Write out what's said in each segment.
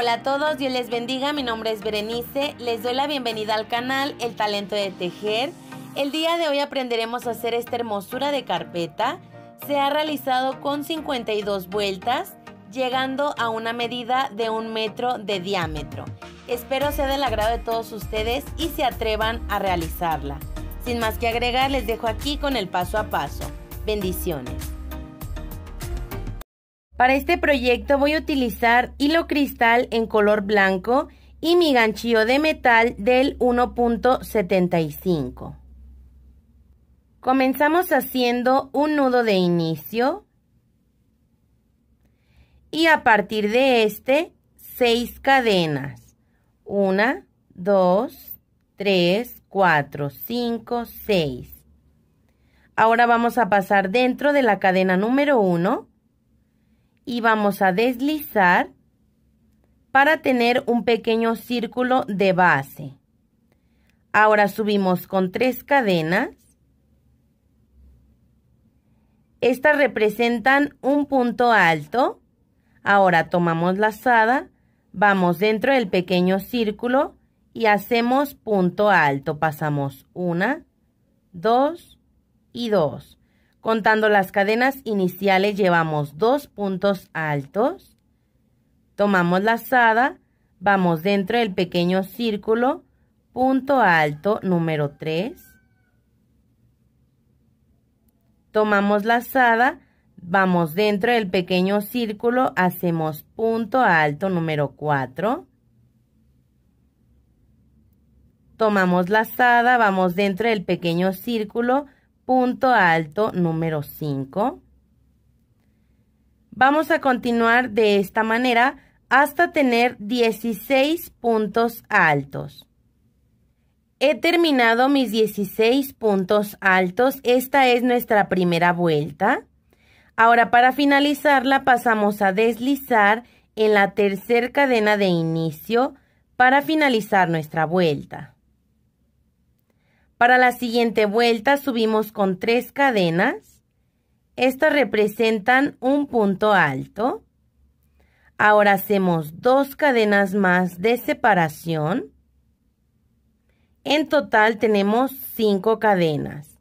Hola, a todos, Dios les bendiga, mi nombre es Berenice, les doy la bienvenida al canal El Talento de Tejer. El día de hoy aprenderemos a hacer esta hermosura de carpeta. Se ha realizado con 52 vueltas, llegando a una medida de un metro de diámetro. Espero sea del agrado de todos ustedes y se atrevan a realizarla. Sin más que agregar, les dejo aquí con el paso a paso. Bendiciones. Para este proyecto voy a utilizar hilo cristal en color blanco y mi ganchillo de metal del 1.75. Comenzamos haciendo un nudo de inicio y a partir de este, 6 cadenas. 1, 2, 3, 4, 5, 6. Ahora vamos a pasar dentro de la cadena número 1 y vamos a deslizar para tener un pequeño círculo de base. Ahora subimos con tres cadenas. Estas representan un punto alto. Ahora tomamos la lazada, vamos dentro del pequeño círculo y hacemos punto alto. Pasamos una, dos y dos. Contando las cadenas iniciales llevamos dos puntos altos. Tomamos la lazada, vamos dentro del pequeño círculo, punto alto número 3. Tomamos la lazada, vamos dentro del pequeño círculo, hacemos punto alto número 4. Tomamos la lazada, vamos dentro del pequeño círculo, punto alto número 5. Vamos a continuar de esta manera hasta tener 16 puntos altos. He terminado mis 16 puntos altos. Esta es nuestra primera vuelta. Ahora para finalizarla pasamos a deslizar en la tercera cadena de inicio para finalizar nuestra vuelta. Para la siguiente vuelta subimos con tres cadenas. Estas representan un punto alto. Ahora hacemos dos cadenas más de separación. En total tenemos cinco cadenas.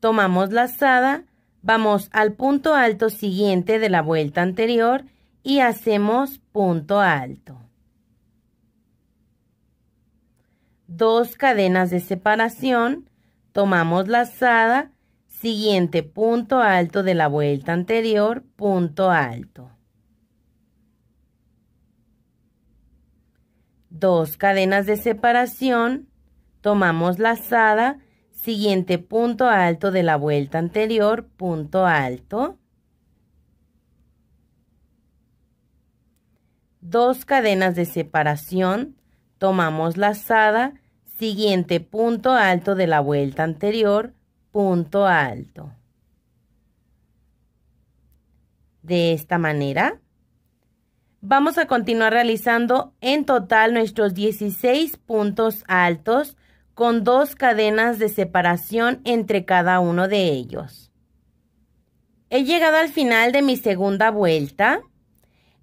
Tomamos la lazada, vamos al punto alto siguiente de la vuelta anterior y hacemos punto alto. Dos cadenas de separación, tomamos la lazada, siguiente punto alto de la vuelta anterior, punto alto. Dos cadenas de separación, tomamos la lazada, siguiente punto alto de la vuelta anterior, punto alto. Dos cadenas de separación, tomamos la lazada, siguiente punto alto de la vuelta anterior, punto alto. De esta manera, vamos a continuar realizando en total nuestros 16 puntos altos con dos cadenas de separación entre cada uno de ellos. He llegado al final de mi segunda vuelta.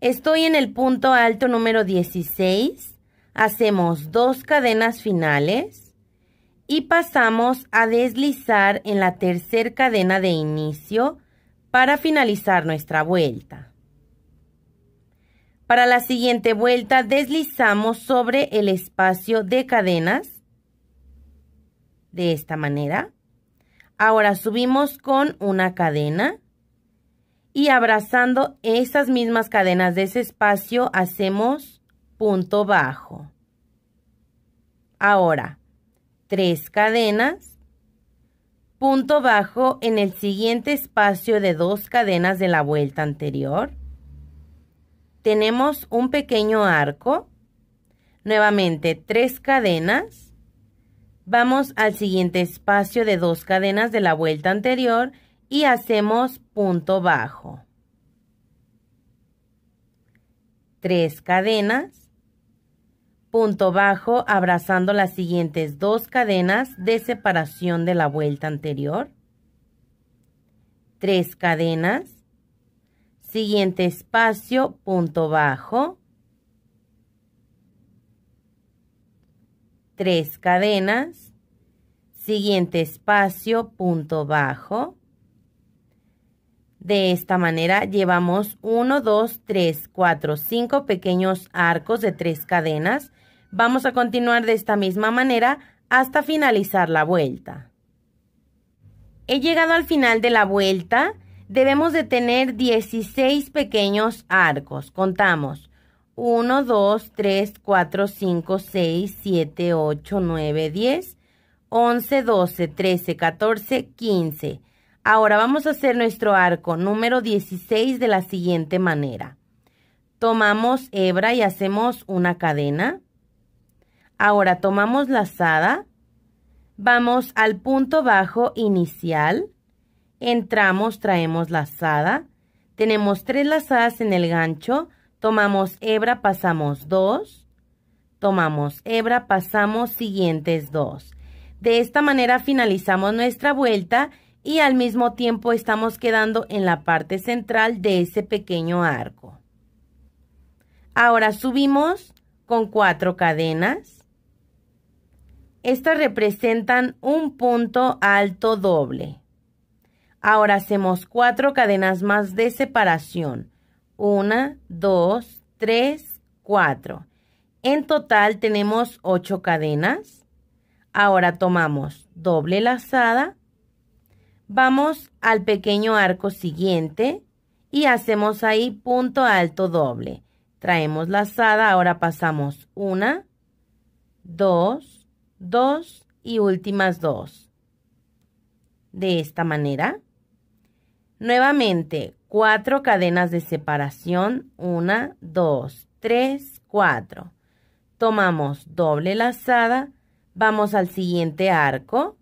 Estoy en el punto alto número 16 hacemos dos cadenas finales y pasamos a deslizar en la tercera cadena de inicio para finalizar nuestra vuelta. Para la siguiente vuelta deslizamos sobre el espacio de cadenas de esta manera. Ahora subimos con una cadena y abrazando esas mismas cadenas de ese espacio hacemos punto bajo. Ahora, tres cadenas, punto bajo en el siguiente espacio de dos cadenas de la vuelta anterior. Tenemos un pequeño arco, nuevamente tres cadenas. Vamos al siguiente espacio de dos cadenas de la vuelta anterior y hacemos punto bajo. Tres cadenas punto bajo abrazando las siguientes dos cadenas de separación de la vuelta anterior, tres cadenas, siguiente espacio, punto bajo, tres cadenas, siguiente espacio, punto bajo, de esta manera llevamos 1, 2, 3, 4, 5 pequeños arcos de 3 cadenas. Vamos a continuar de esta misma manera hasta finalizar la vuelta. He llegado al final de la vuelta. Debemos de tener 16 pequeños arcos. Contamos 1, 2, 3, 4, 5, 6, 7, 8, 9, 10, 11, 12, 13, 14, 15. Ahora vamos a hacer nuestro arco número 16 de la siguiente manera. Tomamos hebra y hacemos una cadena. Ahora tomamos lazada. Vamos al punto bajo inicial. Entramos, traemos lazada. Tenemos tres lazadas en el gancho Tomamos hebra, pasamos dos. Tomamos hebra, pasamos siguientes dos. De esta manera finalizamos nuestra vuelta al mismo tiempo estamos quedando en la parte central de ese pequeño arco. Ahora subimos con cuatro cadenas. Estas representan un punto alto doble. Ahora hacemos cuatro cadenas más de separación. Una, dos, tres, cuatro. En total tenemos ocho cadenas. Ahora tomamos doble lazada. Vamos al pequeño arco siguiente y hacemos ahí punto alto doble. Traemos lazada, ahora pasamos una, dos, dos y últimas dos. De esta manera. Nuevamente, cuatro cadenas de separación, una, dos, tres, cuatro. Tomamos doble lazada, vamos al siguiente arco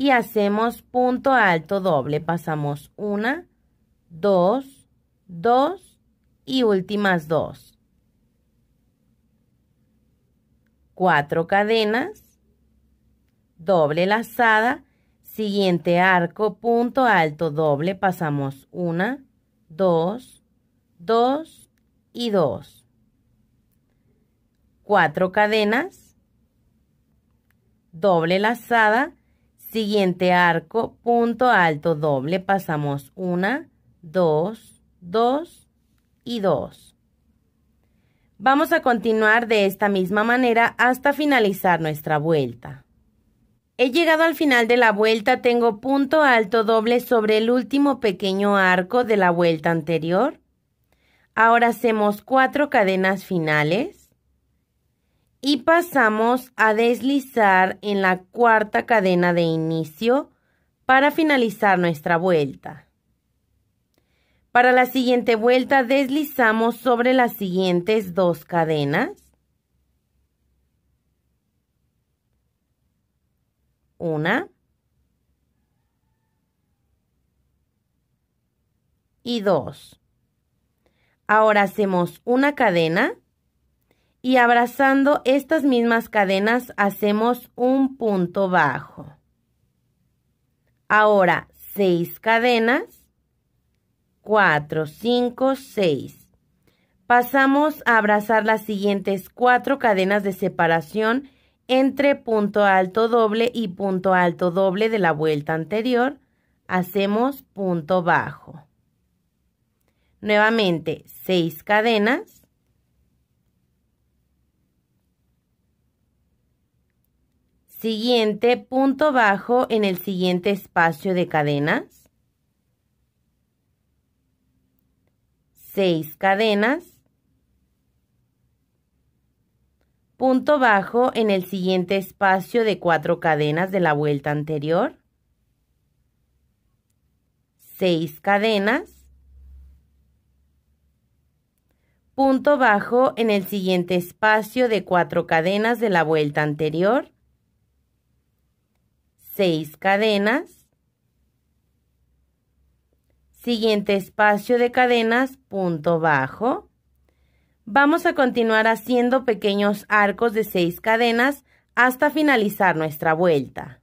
y hacemos punto alto doble. Pasamos una, dos, dos y últimas dos. Cuatro cadenas, doble lazada, siguiente arco, punto alto doble, pasamos una, dos, dos y dos. Cuatro cadenas, doble lazada, siguiente arco, punto alto doble, pasamos una, dos, dos y dos. Vamos a continuar de esta misma manera hasta finalizar nuestra vuelta. He llegado al final de la vuelta, tengo punto alto doble sobre el último pequeño arco de la vuelta anterior. Ahora hacemos cuatro cadenas finales y pasamos a deslizar en la cuarta cadena de inicio para finalizar nuestra vuelta. Para la siguiente vuelta deslizamos sobre las siguientes dos cadenas una y dos. Ahora hacemos una cadena y abrazando estas mismas cadenas hacemos un punto bajo. Ahora seis cadenas, cuatro, cinco, seis. Pasamos a abrazar las siguientes cuatro cadenas de separación entre punto alto doble y punto alto doble de la vuelta anterior, hacemos punto bajo. Nuevamente, seis cadenas. Siguiente punto bajo en el siguiente espacio de cadenas. Seis cadenas. punto bajo en el siguiente espacio de cuatro cadenas de la vuelta anterior, seis cadenas, punto bajo en el siguiente espacio de cuatro cadenas de la vuelta anterior, seis cadenas, siguiente espacio de cadenas, punto bajo, Vamos a continuar haciendo pequeños arcos de seis cadenas hasta finalizar nuestra vuelta.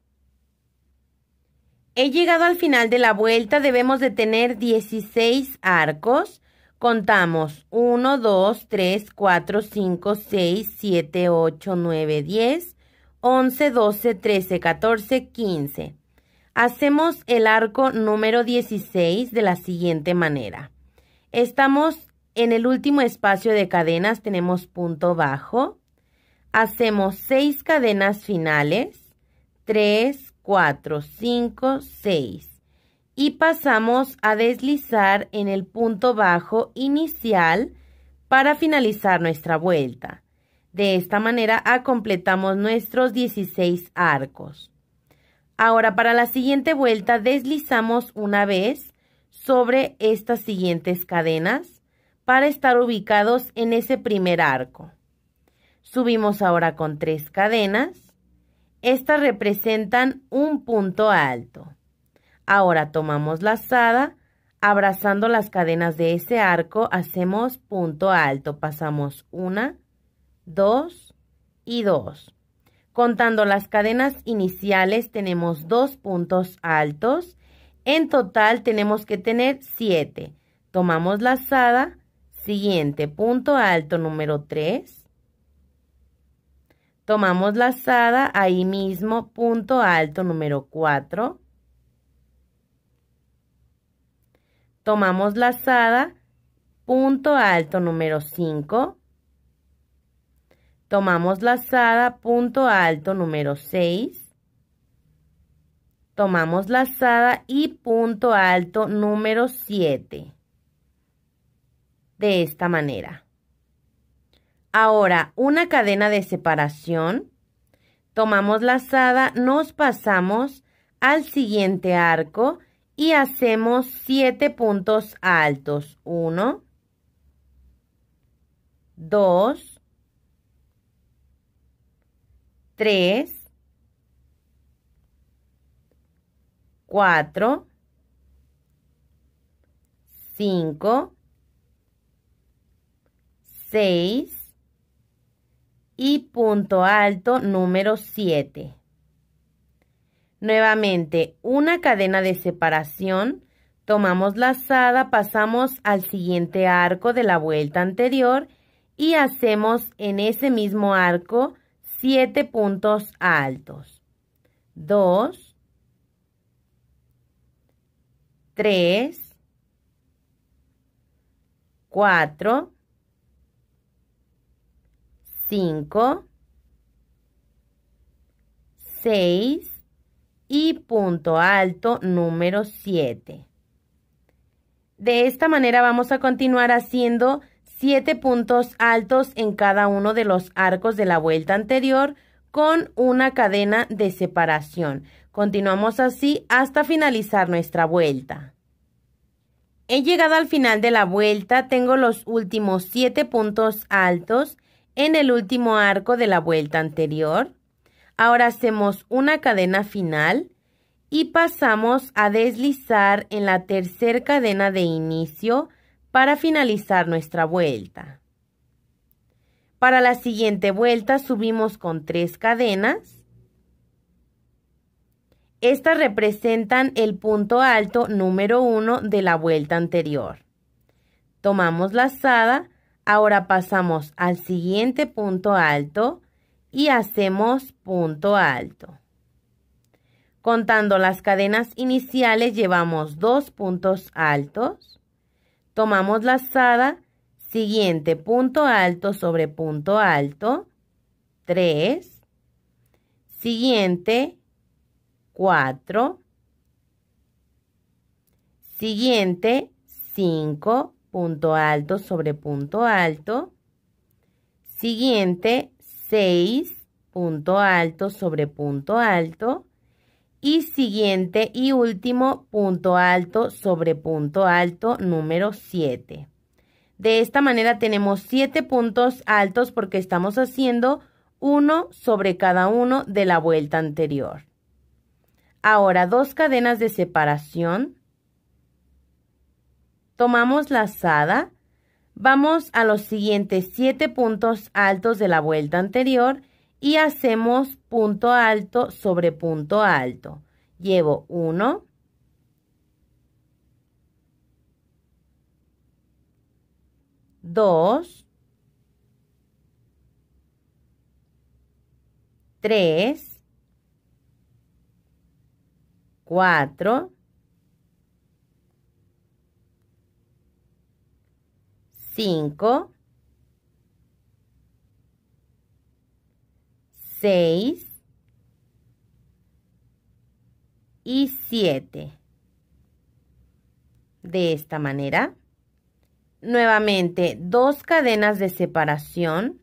He llegado al final de la vuelta, debemos de tener 16 arcos. Contamos 1, 2, 3, 4, 5, 6, 7, 8, 9, 10, 11, 12, 13, 14, 15. Hacemos el arco número 16 de la siguiente manera. Estamos en el último espacio de cadenas, tenemos punto bajo. Hacemos 6 cadenas finales. 3, 4, 5, 6 y pasamos a deslizar en el punto bajo inicial para finalizar nuestra vuelta. De esta manera completamos nuestros 16 arcos. Ahora para la siguiente vuelta deslizamos una vez sobre estas siguientes cadenas para estar ubicados en ese primer arco. Subimos ahora con tres cadenas. Estas representan un punto alto. Ahora tomamos la lazada, abrazando las cadenas de ese arco, hacemos punto alto. Pasamos una, dos y dos. Contando las cadenas iniciales tenemos dos puntos altos. En total tenemos que tener siete. Tomamos la lazada, siguiente punto alto número 3. Tomamos la lazada, ahí mismo punto alto número 4. tomamos lazada, punto alto número 5, tomamos lazada, punto alto número 6, tomamos lazada y punto alto número 7. De esta manera. Ahora, una cadena de separación. Tomamos lazada, nos pasamos al siguiente arco y hacemos siete puntos altos. Uno, dos, tres, cuatro, cinco, seis y punto alto número siete. Nuevamente, una cadena de separación. Tomamos la lazada, pasamos al siguiente arco de la vuelta anterior y hacemos en ese mismo arco siete puntos altos. Dos, tres, cuatro, cinco, seis, y punto alto número 7. De esta manera vamos a continuar haciendo 7 puntos altos en cada uno de los arcos de la vuelta anterior con una cadena de separación. Continuamos así hasta finalizar nuestra vuelta. He llegado al final de la vuelta, tengo los últimos 7 puntos altos en el último arco de la vuelta anterior. Ahora hacemos una cadena final y pasamos a deslizar en la tercera cadena de inicio para finalizar nuestra vuelta. Para la siguiente vuelta subimos con tres cadenas. Estas representan el punto alto número uno de la vuelta anterior. Tomamos la lazada, ahora pasamos al siguiente punto alto y hacemos punto alto. Contando las cadenas iniciales llevamos dos puntos altos, tomamos la lazada, siguiente punto alto sobre punto alto, 3, siguiente, 4, siguiente, 5, punto alto sobre punto alto, siguiente, 6, punto alto sobre punto alto. Y siguiente y último punto alto sobre punto alto número 7. De esta manera tenemos 7 puntos altos porque estamos haciendo uno sobre cada uno de la vuelta anterior. Ahora dos cadenas de separación. Tomamos la lazada Vamos a los siguientes siete puntos altos de la vuelta anterior y hacemos punto alto sobre punto alto. Llevo uno, dos, 3, 4, 5, 6 y 7. De esta manera, nuevamente dos cadenas de separación,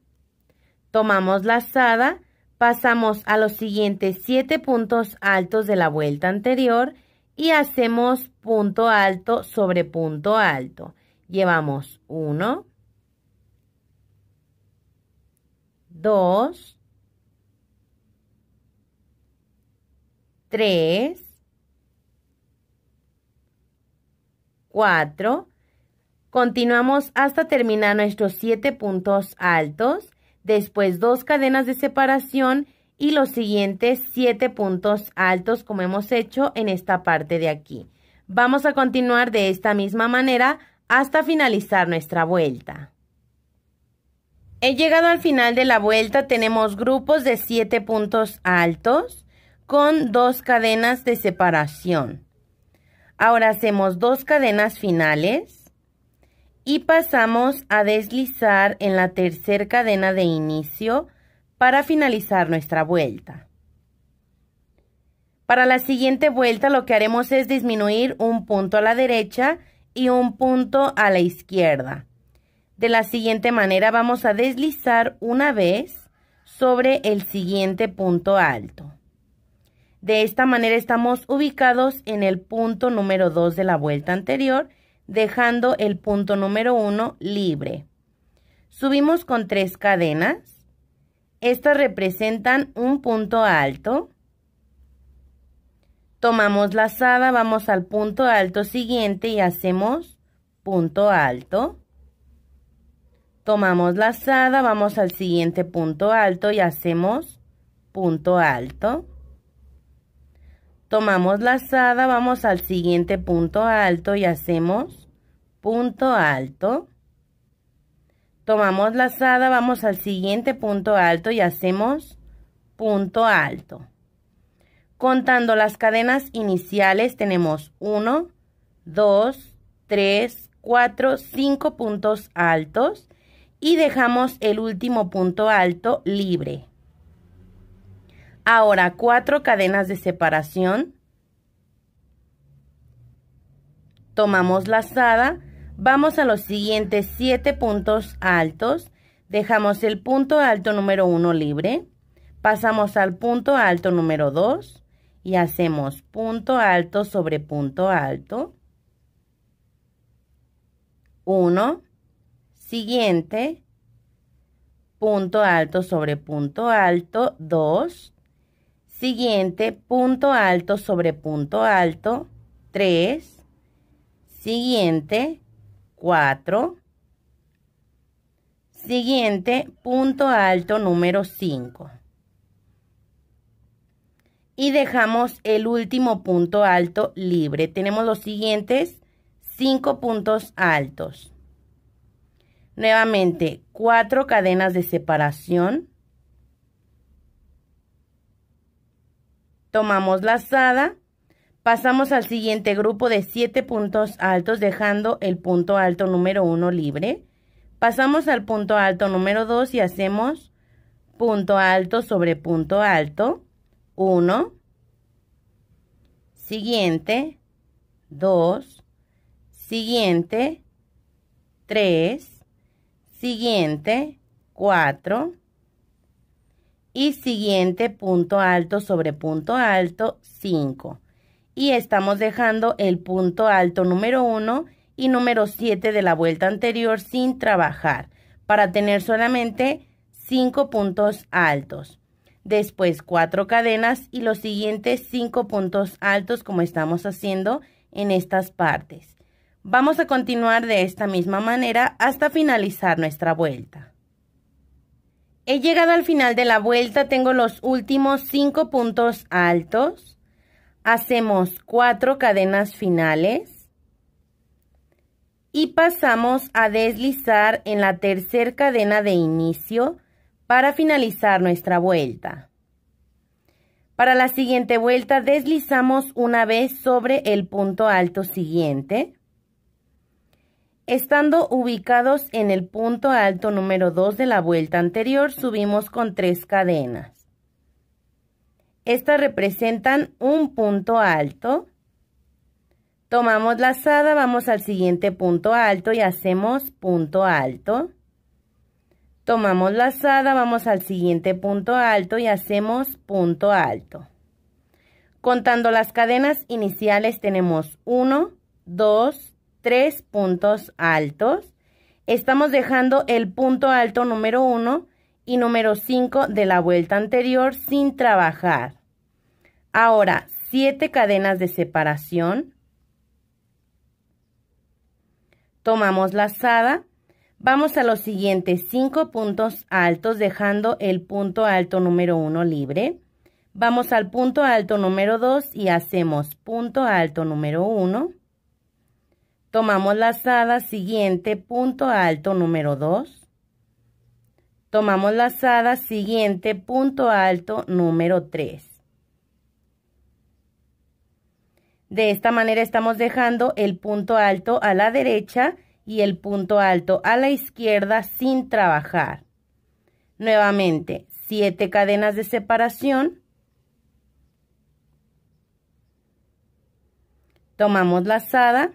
tomamos la lazada, pasamos a los siguientes 7 puntos altos de la vuelta anterior y hacemos punto alto sobre punto alto. Llevamos 1, 2, 3, 4. Continuamos hasta terminar nuestros 7 puntos altos, después dos cadenas de separación y los siguientes 7 puntos altos como hemos hecho en esta parte de aquí. Vamos a continuar de esta misma manera hasta finalizar nuestra vuelta. He llegado al final de la vuelta, tenemos grupos de 7 puntos altos con dos cadenas de separación. Ahora hacemos dos cadenas finales y pasamos a deslizar en la tercera cadena de inicio para finalizar nuestra vuelta. Para la siguiente vuelta lo que haremos es disminuir un punto a la derecha y un punto a la izquierda. De la siguiente manera vamos a deslizar una vez sobre el siguiente punto alto. De esta manera estamos ubicados en el punto número 2 de la vuelta anterior, dejando el punto número 1 libre. Subimos con tres cadenas. Estas representan un punto alto. Tomamos lazada, vamos al punto alto siguiente y hacemos punto alto. Tomamos lazada, vamos al siguiente punto alto y hacemos punto alto. Tomamos lazada, vamos al siguiente punto alto y hacemos punto alto. Tomamos lazada, vamos al siguiente punto alto y hacemos punto alto. Contando las cadenas iniciales tenemos 1, 2, 3, 4, 5 puntos altos y dejamos el último punto alto libre. Ahora, cuatro cadenas de separación. Tomamos lazada. Vamos a los siguientes siete puntos altos. Dejamos el punto alto número uno libre. Pasamos al punto alto número 2 y hacemos punto alto sobre punto alto. 1. Siguiente. Punto alto sobre punto alto. 2 Siguiente, punto alto sobre punto alto, 3. Siguiente, 4. Siguiente, punto alto número 5. Y dejamos el último punto alto libre. Tenemos los siguientes 5 puntos altos. Nuevamente, 4 cadenas de separación. Tomamos lazada, pasamos al siguiente grupo de 7 puntos altos dejando el punto alto número 1 libre. Pasamos al punto alto número 2 y hacemos punto alto sobre punto alto, 1, siguiente, 2, siguiente, 3, siguiente, 4, y siguiente punto alto sobre punto alto 5. Y estamos dejando el punto alto número 1 y número 7 de la vuelta anterior sin trabajar para tener solamente 5 puntos altos. Después 4 cadenas y los siguientes 5 puntos altos como estamos haciendo en estas partes. Vamos a continuar de esta misma manera hasta finalizar nuestra vuelta. He llegado al final de la vuelta, tengo los últimos cinco puntos altos. Hacemos cuatro cadenas finales. Y pasamos a deslizar en la tercera cadena de inicio para finalizar nuestra vuelta. Para la siguiente vuelta deslizamos una vez sobre el punto alto siguiente. Estando ubicados en el punto alto número 2 de la vuelta anterior, subimos con tres cadenas. Estas representan un punto alto. Tomamos la lazada, vamos al siguiente punto alto y hacemos punto alto. Tomamos la lazada, vamos al siguiente punto alto y hacemos punto alto. Contando las cadenas iniciales tenemos 1, 2, tres puntos altos. Estamos dejando el punto alto número 1 y número 5 de la vuelta anterior sin trabajar. Ahora, siete cadenas de separación. Tomamos la lazada. Vamos a los siguientes cinco puntos altos dejando el punto alto número 1 libre. Vamos al punto alto número 2 y hacemos punto alto número 1 Tomamos la lazada siguiente, punto alto número 2. Tomamos la lazada siguiente, punto alto número 3. De esta manera estamos dejando el punto alto a la derecha y el punto alto a la izquierda sin trabajar. Nuevamente, 7 cadenas de separación. Tomamos la lazada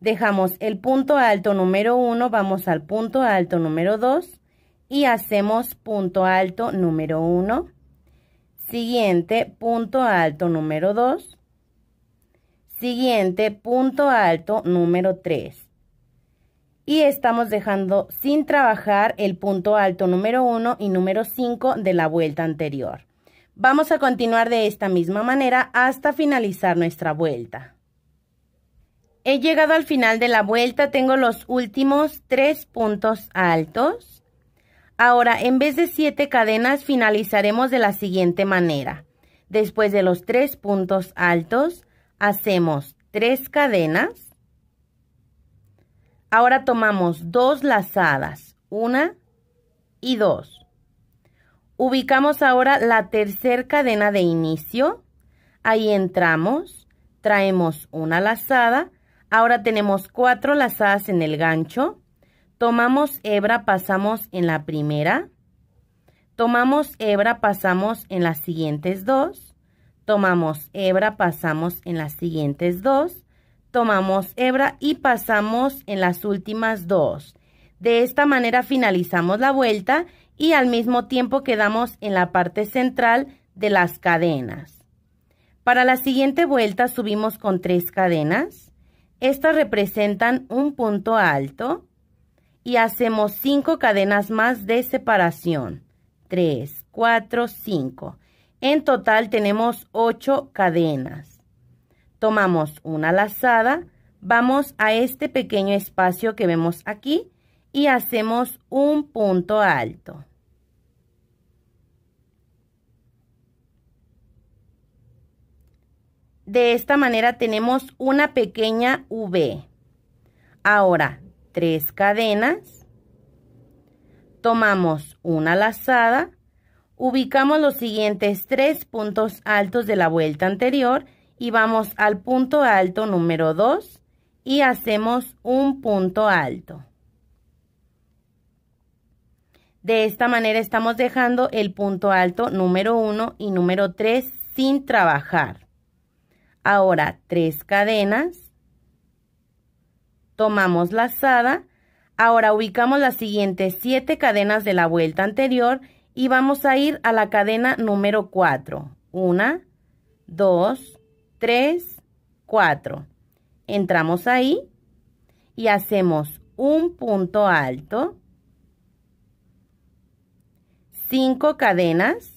Dejamos el punto alto número 1, vamos al punto alto número 2 y hacemos punto alto número 1. Siguiente, punto alto número 2. Siguiente, punto alto número 3. Y estamos dejando sin trabajar el punto alto número 1 y número 5 de la vuelta anterior. Vamos a continuar de esta misma manera hasta finalizar nuestra vuelta. He llegado al final de la vuelta, tengo los últimos tres puntos altos. Ahora, en vez de siete cadenas, finalizaremos de la siguiente manera. Después de los tres puntos altos, hacemos tres cadenas. Ahora tomamos dos lazadas, una y dos. Ubicamos ahora la tercera cadena de inicio. Ahí entramos, traemos una lazada, Ahora tenemos cuatro lazadas en el gancho. Tomamos hebra, pasamos en la primera. Tomamos hebra, pasamos en las siguientes dos. Tomamos hebra, pasamos en las siguientes dos. Tomamos hebra y pasamos en las últimas dos. De esta manera finalizamos la vuelta y al mismo tiempo quedamos en la parte central de las cadenas. Para la siguiente vuelta subimos con tres cadenas. Estas representan un punto alto y hacemos cinco cadenas más de separación. 3, 4, 5. En total tenemos 8 cadenas. Tomamos una lazada, vamos a este pequeño espacio que vemos aquí y hacemos un punto alto. De esta manera tenemos una pequeña V. Ahora, tres cadenas. Tomamos una lazada. Ubicamos los siguientes tres puntos altos de la vuelta anterior y vamos al punto alto número 2 y hacemos un punto alto. De esta manera estamos dejando el punto alto número 1 y número 3 sin trabajar. Ahora tres cadenas. Tomamos lazada. Ahora ubicamos las siguientes siete cadenas de la vuelta anterior y vamos a ir a la cadena número 4. Una, dos, tres, cuatro. Entramos ahí y hacemos un punto alto, cinco cadenas,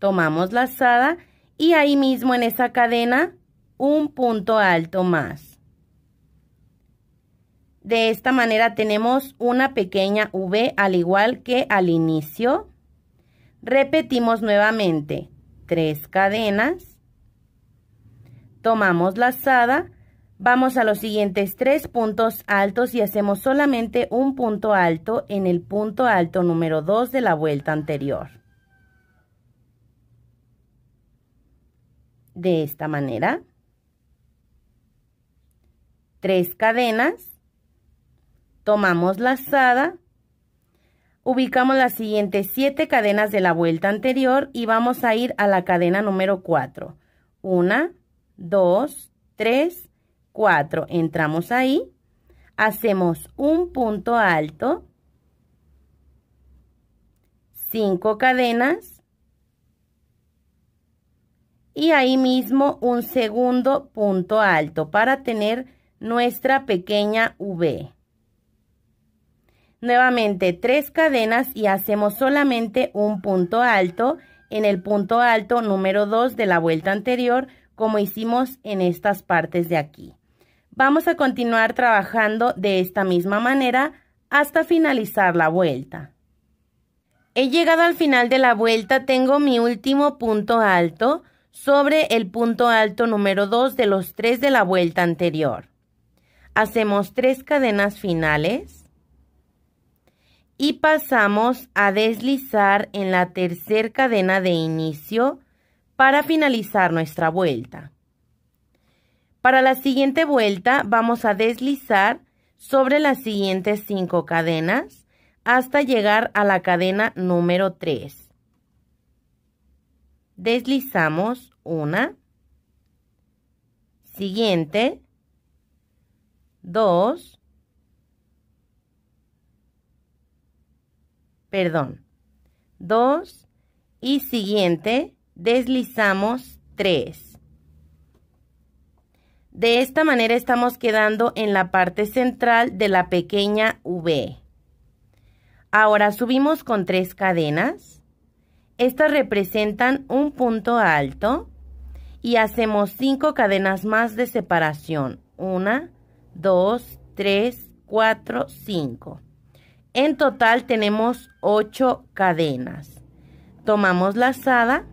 tomamos la lazada y ahí mismo en esa cadena un punto alto más. De esta manera tenemos una pequeña V al igual que al inicio. Repetimos nuevamente tres cadenas. Tomamos la lazada. Vamos a los siguientes tres puntos altos y hacemos solamente un punto alto en el punto alto número 2 de la vuelta anterior. De esta manera. Tres cadenas. Tomamos lazada. Ubicamos las siguientes siete cadenas de la vuelta anterior y vamos a ir a la cadena número 4. Una, dos, tres, cuatro. Entramos ahí. Hacemos un punto alto. Cinco cadenas y ahí mismo un segundo punto alto para tener nuestra pequeña V. Nuevamente tres cadenas y hacemos solamente un punto alto en el punto alto número 2 de la vuelta anterior como hicimos en estas partes de aquí. Vamos a continuar trabajando de esta misma manera hasta finalizar la vuelta. He llegado al final de la vuelta, tengo mi último punto alto sobre el punto alto número 2 de los tres de la vuelta anterior. Hacemos tres cadenas finales y pasamos a deslizar en la tercera cadena de inicio para finalizar nuestra vuelta. Para la siguiente vuelta vamos a deslizar sobre las siguientes cinco cadenas hasta llegar a la cadena número 3 deslizamos una, siguiente, dos, perdón, dos y siguiente deslizamos tres. De esta manera estamos quedando en la parte central de la pequeña V. Ahora subimos con tres cadenas estas representan un punto alto y hacemos cinco cadenas más de separación. Una, dos, tres, cuatro, cinco. En total tenemos ocho cadenas. Tomamos lazada.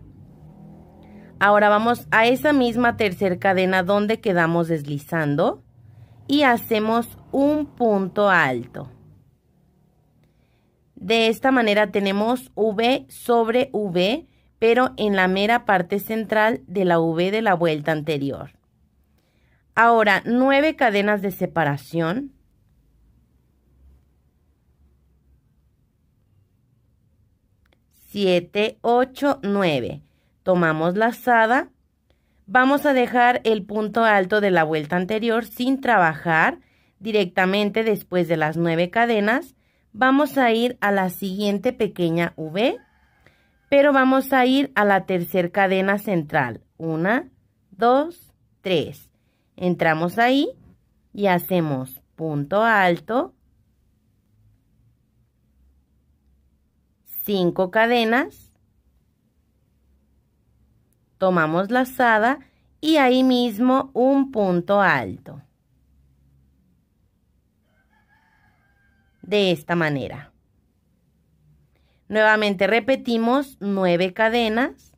Ahora vamos a esa misma tercera cadena donde quedamos deslizando y hacemos un punto alto. De esta manera tenemos V sobre V, pero en la mera parte central de la V de la vuelta anterior. Ahora, nueve cadenas de separación. Siete, ocho, nueve. Tomamos lazada. Vamos a dejar el punto alto de la vuelta anterior sin trabajar directamente después de las nueve cadenas vamos a ir a la siguiente pequeña V, pero vamos a ir a la tercera cadena central. Una, dos, tres. Entramos ahí y hacemos punto alto, cinco cadenas, tomamos lazada y ahí mismo un punto alto. De esta manera. Nuevamente repetimos nueve cadenas.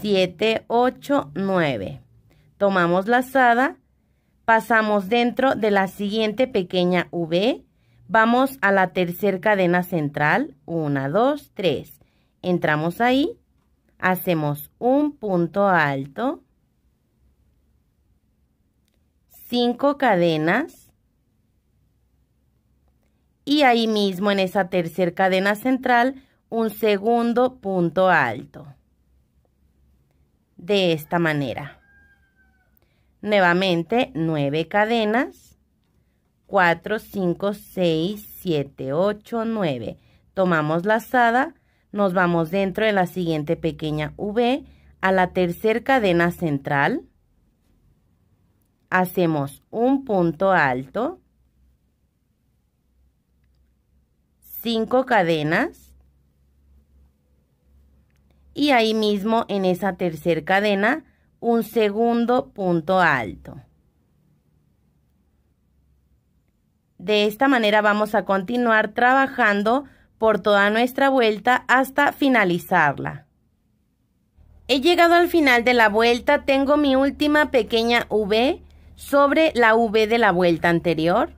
7, 8, 9. Tomamos lazada, pasamos dentro de la siguiente pequeña V, vamos a la tercera cadena central, 1, 2, 3. Entramos ahí, hacemos un punto alto, cinco cadenas y ahí mismo en esa tercera cadena central un segundo punto alto. De esta manera. Nuevamente nueve cadenas. 4, 5, 6, 7, 8, 9. Tomamos lazada, nos vamos dentro de la siguiente pequeña V a la tercera cadena central hacemos un punto alto, cinco cadenas y ahí mismo en esa tercera cadena un segundo punto alto. De esta manera vamos a continuar trabajando por toda nuestra vuelta hasta finalizarla. He llegado al final de la vuelta, tengo mi última pequeña V sobre la V de la vuelta anterior?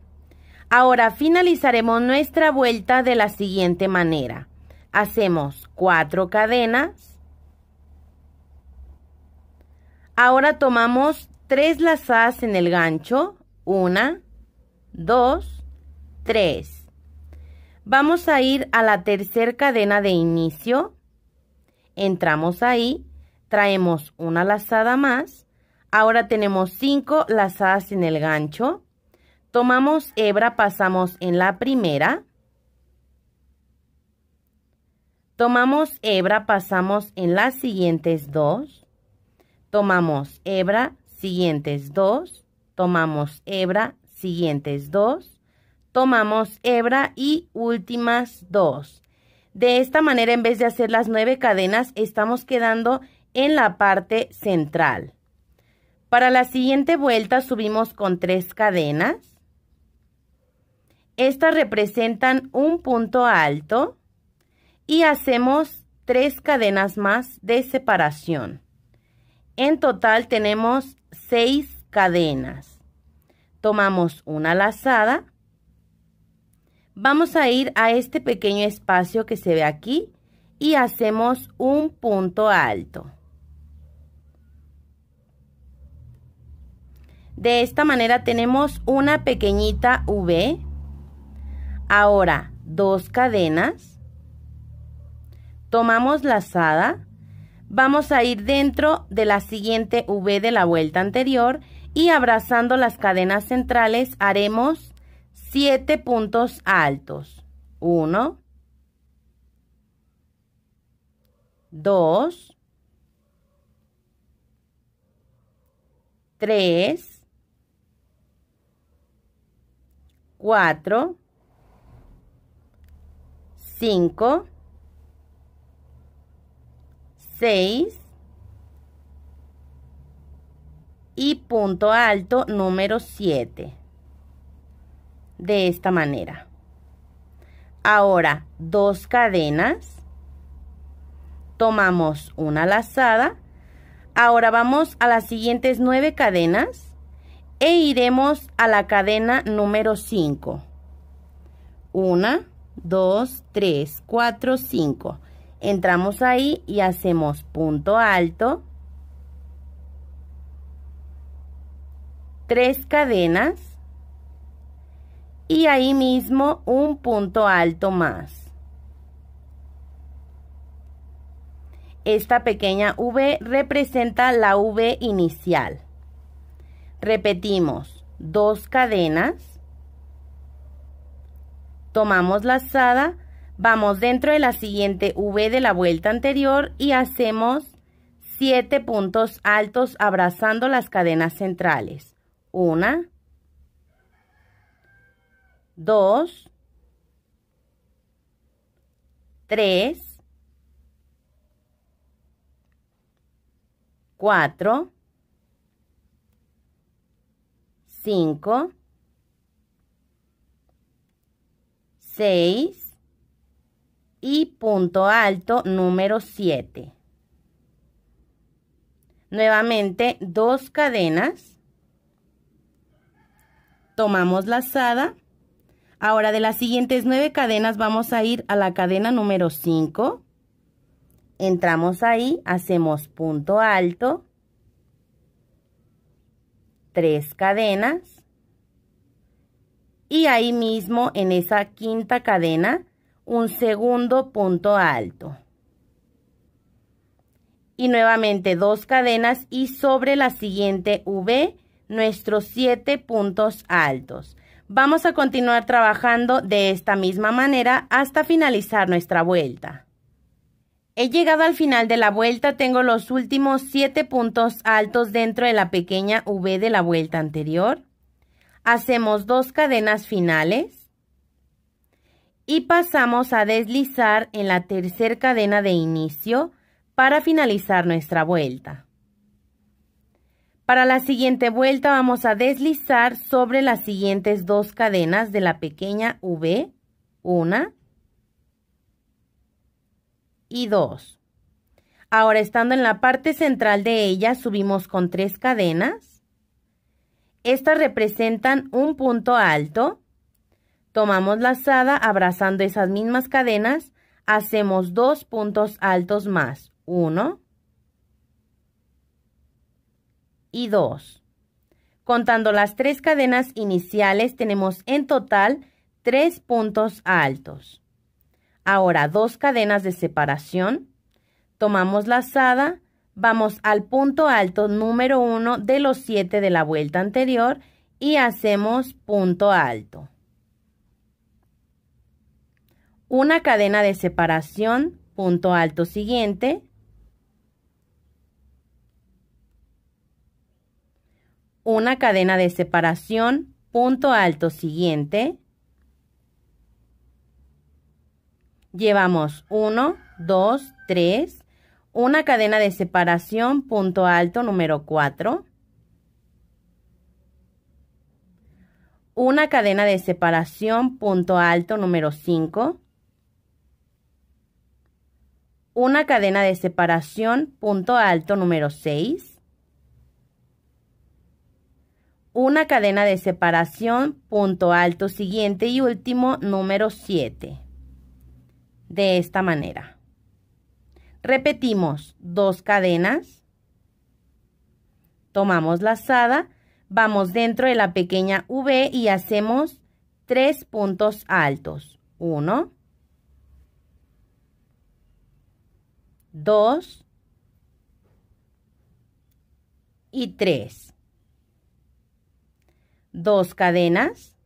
Ahora finalizaremos nuestra vuelta de la siguiente manera. Hacemos cuatro cadenas. Ahora tomamos tres lazadas en el gancho. Una, dos, tres. Vamos a ir a la tercera cadena de inicio. Entramos ahí, traemos una lazada más Ahora tenemos cinco lazadas en el gancho. Tomamos hebra, pasamos en la primera. Tomamos hebra, pasamos en las siguientes dos. Tomamos hebra, siguientes dos. Tomamos hebra, siguientes dos. Tomamos hebra y últimas dos. De esta manera, en vez de hacer las nueve cadenas, estamos quedando en la parte central. Para la siguiente vuelta subimos con tres cadenas. Estas representan un punto alto y hacemos tres cadenas más de separación. En total tenemos seis cadenas. Tomamos una lazada. Vamos a ir a este pequeño espacio que se ve aquí y hacemos un punto alto. De esta manera tenemos una pequeñita V Ahora, dos cadenas. Tomamos lazada. Vamos a ir dentro de la siguiente V de la vuelta anterior y abrazando las cadenas centrales haremos siete puntos altos. Uno. Dos. Tres. Cuatro. 5, 6 y punto alto número 7. De esta manera. Ahora, dos cadenas. Tomamos una lazada. Ahora vamos a las siguientes nueve cadenas e iremos a la cadena número 5. Una, 2, 3, 4, 5. Entramos ahí y hacemos punto alto. Tres cadenas. Y ahí mismo un punto alto más. Esta pequeña V representa la V inicial. Repetimos, dos cadenas. Tomamos la lazada, vamos dentro de la siguiente V de la vuelta anterior y hacemos 7 puntos altos abrazando las cadenas centrales. 1, 2, 3, 4, 5, 6 y punto alto número 7. Nuevamente dos cadenas. Tomamos lazada. Ahora de las siguientes nueve cadenas vamos a ir a la cadena número 5. Entramos ahí, hacemos punto alto. Tres cadenas y ahí mismo en esa quinta cadena un segundo punto alto. Y nuevamente dos cadenas y sobre la siguiente V nuestros siete puntos altos. Vamos a continuar trabajando de esta misma manera hasta finalizar nuestra vuelta. He llegado al final de la vuelta, tengo los últimos siete puntos altos dentro de la pequeña V de la vuelta anterior hacemos dos cadenas finales y pasamos a deslizar en la tercera cadena de inicio para finalizar nuestra vuelta. Para la siguiente vuelta vamos a deslizar sobre las siguientes dos cadenas de la pequeña V, una y dos. Ahora estando en la parte central de ella subimos con tres cadenas estas representan un punto alto. Tomamos la lazada abrazando esas mismas cadenas. Hacemos dos puntos altos más. Uno. y 2. Contando las tres cadenas iniciales tenemos en total tres puntos altos. Ahora dos cadenas de separación. Tomamos la lazada, vamos al punto alto número 1 de los 7 de la vuelta anterior y hacemos punto alto. Una cadena de separación, punto alto siguiente. Una cadena de separación, punto alto siguiente. Llevamos 1, 2, 3, una cadena de separación, punto alto número 4. Una cadena de separación, punto alto número 5. Una cadena de separación, punto alto número 6. Una cadena de separación, punto alto siguiente y último número 7 de esta manera. Repetimos dos cadenas, tomamos la lazada, vamos dentro de la pequeña V y hacemos tres puntos altos. Uno, dos y tres. Dos cadenas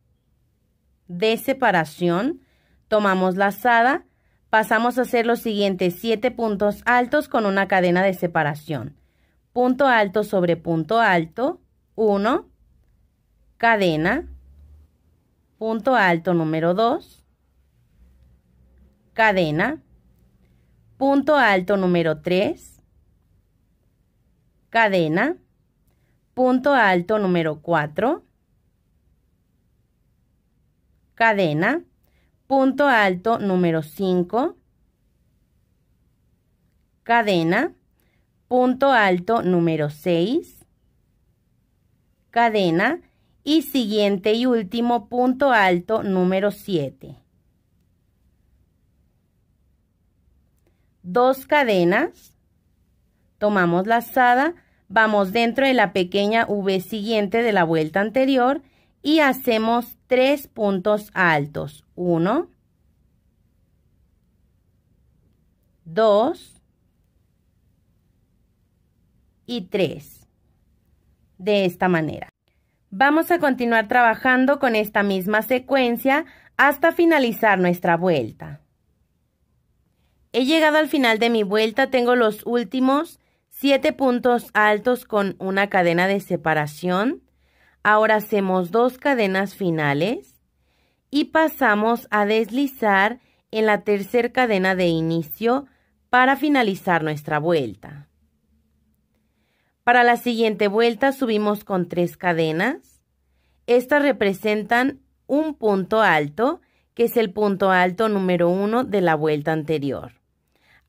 de separación, tomamos la lazada, pasamos a hacer los siguientes siete puntos altos con una cadena de separación. Punto alto sobre punto alto, 1, cadena, punto alto número 2, cadena, punto alto número 3, cadena, punto alto número 4, cadena, punto alto número 5, cadena, punto alto número 6, cadena. Y siguiente y último punto alto número 7. Dos cadenas, tomamos la lazada, vamos dentro de la pequeña V siguiente de la vuelta anterior y hacemos tres puntos altos. Uno, dos y tres. De esta manera. Vamos a continuar trabajando con esta misma secuencia hasta finalizar nuestra vuelta. He llegado al final de mi vuelta, tengo los últimos siete puntos altos con una cadena de separación Ahora hacemos dos cadenas finales y pasamos a deslizar en la tercera cadena de inicio para finalizar nuestra vuelta. Para la siguiente vuelta subimos con tres cadenas. Estas representan un punto alto, que es el punto alto número uno de la vuelta anterior.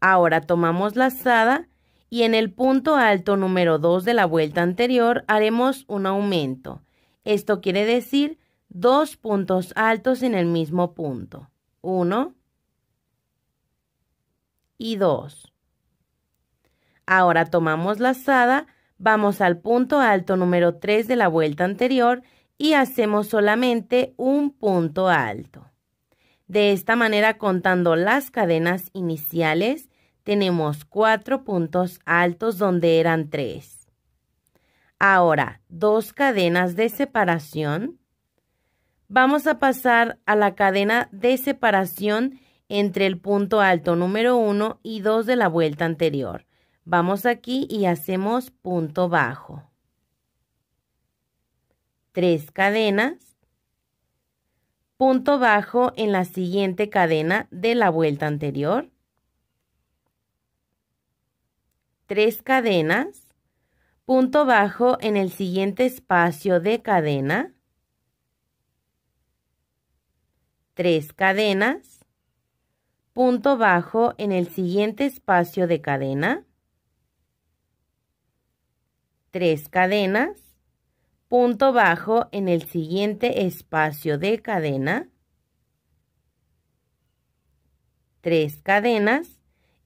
Ahora tomamos la lazada y en el punto alto número 2 de la vuelta anterior haremos un aumento. Esto quiere decir dos puntos altos en el mismo punto. Uno y dos. Ahora tomamos la lazada, vamos al punto alto número 3 de la vuelta anterior y hacemos solamente un punto alto. De esta manera, contando las cadenas iniciales, tenemos cuatro puntos altos donde eran tres. Ahora, dos cadenas de separación. Vamos a pasar a la cadena de separación entre el punto alto número 1 y 2 de la vuelta anterior. Vamos aquí y hacemos punto bajo. Tres cadenas. Punto bajo en la siguiente cadena de la vuelta anterior. tres cadenas, punto bajo en el siguiente espacio de cadena, tres cadenas, punto bajo en el siguiente espacio de cadena, tres cadenas, punto bajo en el siguiente espacio de cadena, tres cadenas,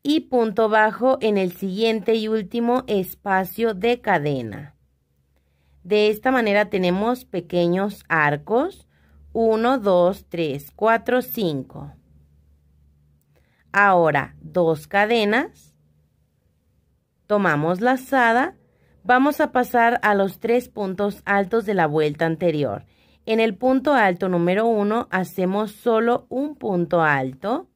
y punto bajo en el siguiente y último espacio de cadena. De esta manera tenemos pequeños arcos. 1, 2, 3, 4, 5. Ahora, dos cadenas. Tomamos lazada. Vamos a pasar a los tres puntos altos de la vuelta anterior. En el punto alto número 1 hacemos solo un punto alto.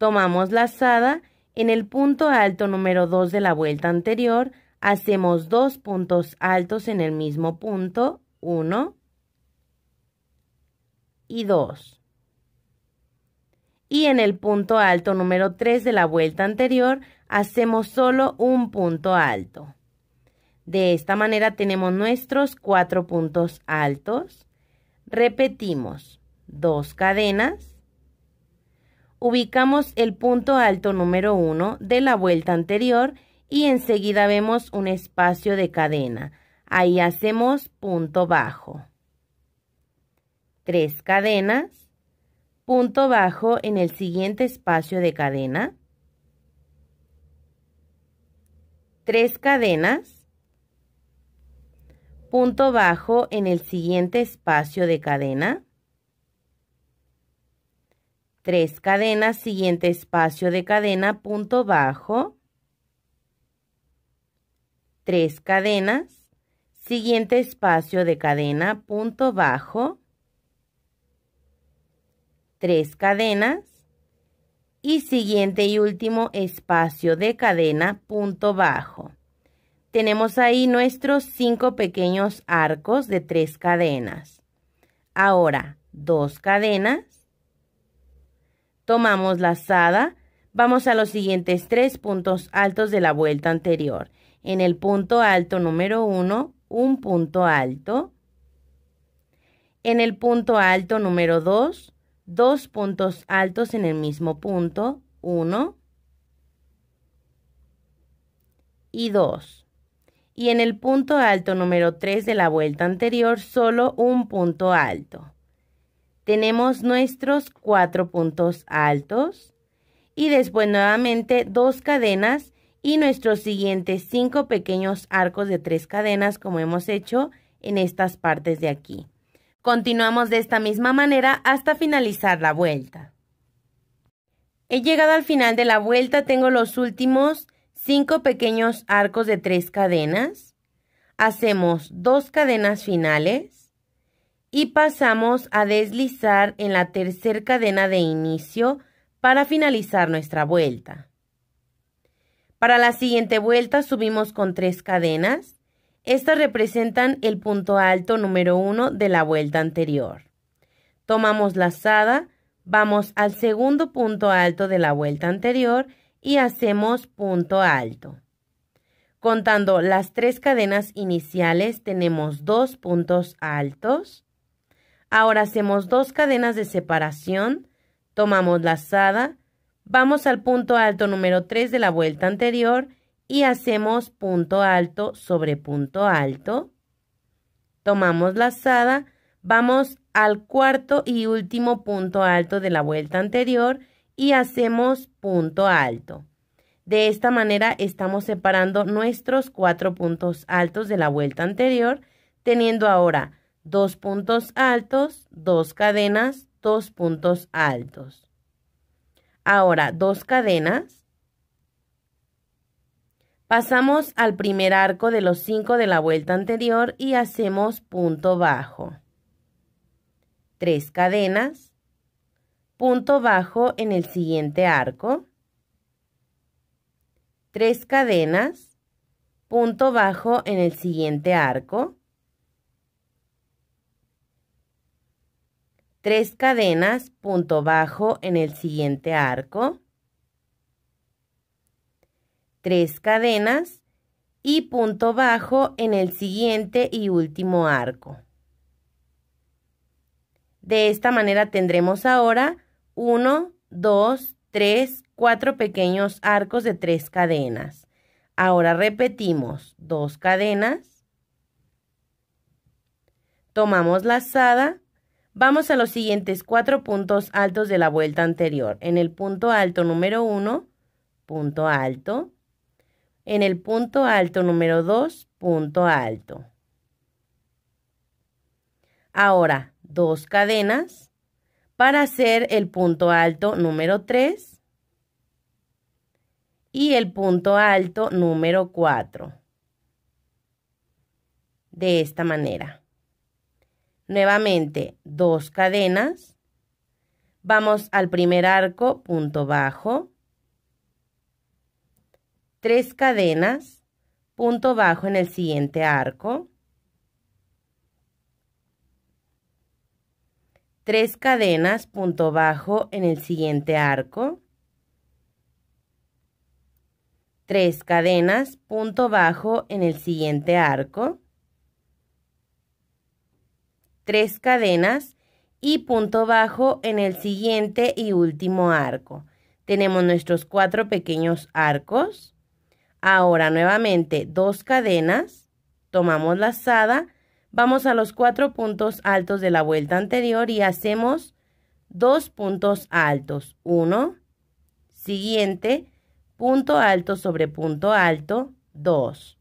Tomamos lazada. En el punto alto número 2 de la vuelta anterior hacemos dos puntos altos en el mismo punto, 1 y 2. Y en el punto alto número 3 de la vuelta anterior hacemos solo un punto alto. De esta manera tenemos nuestros cuatro puntos altos. Repetimos dos cadenas. Ubicamos el punto alto número 1 de la vuelta anterior y enseguida vemos un espacio de cadena. Ahí hacemos punto bajo. Tres cadenas, punto bajo en el siguiente espacio de cadena. Tres cadenas, punto bajo en el siguiente espacio de cadena. Tres cadenas, siguiente espacio de cadena, punto bajo tres cadenas, siguiente espacio de cadena, punto bajo, tres cadenas y siguiente y último espacio de cadena, punto bajo. Tenemos ahí nuestros cinco pequeños arcos de tres cadenas. Ahora, dos cadenas. Tomamos lazada. Vamos a los siguientes tres puntos altos de la vuelta anterior en el punto alto número 1, un punto alto. En el punto alto número 2, dos puntos altos en el mismo punto, 1 y 2. Y en el punto alto número 3 de la vuelta anterior, solo un punto alto. Tenemos nuestros cuatro puntos altos y después nuevamente dos cadenas y nuestros siguientes cinco pequeños arcos de tres cadenas como hemos hecho en estas partes de aquí. Continuamos de esta misma manera hasta finalizar la vuelta. He llegado al final de la vuelta, tengo los últimos cinco pequeños arcos de tres cadenas. Hacemos dos cadenas finales y pasamos a deslizar en la tercera cadena de inicio para finalizar nuestra vuelta. Para la siguiente vuelta subimos con tres cadenas. Estas representan el punto alto número uno de la vuelta anterior. Tomamos lazada, vamos al segundo punto alto de la vuelta anterior y hacemos punto alto. Contando las tres cadenas iniciales tenemos dos puntos altos. Ahora hacemos dos cadenas de separación, tomamos lazada, Vamos al punto alto número 3 de la vuelta anterior y hacemos punto alto sobre punto alto. Tomamos lazada, vamos al cuarto y último punto alto de la vuelta anterior y hacemos punto alto. De esta manera estamos separando nuestros cuatro puntos altos de la vuelta anterior, teniendo ahora dos puntos altos, dos cadenas, dos puntos altos. Ahora, dos cadenas. Pasamos al primer arco de los cinco de la vuelta anterior y hacemos punto bajo. Tres cadenas. Punto bajo en el siguiente arco. Tres cadenas. Punto bajo en el siguiente arco. Tres cadenas, punto bajo en el siguiente arco, tres cadenas y punto bajo en el siguiente y último arco. De esta manera tendremos ahora uno, dos, tres, cuatro pequeños arcos de tres cadenas. Ahora repetimos dos cadenas, tomamos lazada, Vamos a los siguientes cuatro puntos altos de la vuelta anterior. En el punto alto número 1, punto alto. en el punto alto número 2, punto alto. Ahora, dos cadenas para hacer el punto alto número 3 y el punto alto número 4. De esta manera. Nuevamente, dos cadenas. Vamos al primer arco, punto bajo. Tres cadenas, punto bajo en el siguiente arco. Tres cadenas, punto bajo en el siguiente arco. Tres cadenas, punto bajo en el siguiente arco tres cadenas y punto bajo en el siguiente y último arco. Tenemos nuestros cuatro pequeños arcos. Ahora nuevamente dos cadenas, tomamos la lazada, vamos a los cuatro puntos altos de la vuelta anterior y hacemos dos puntos altos. Uno, siguiente, punto alto sobre punto alto, dos.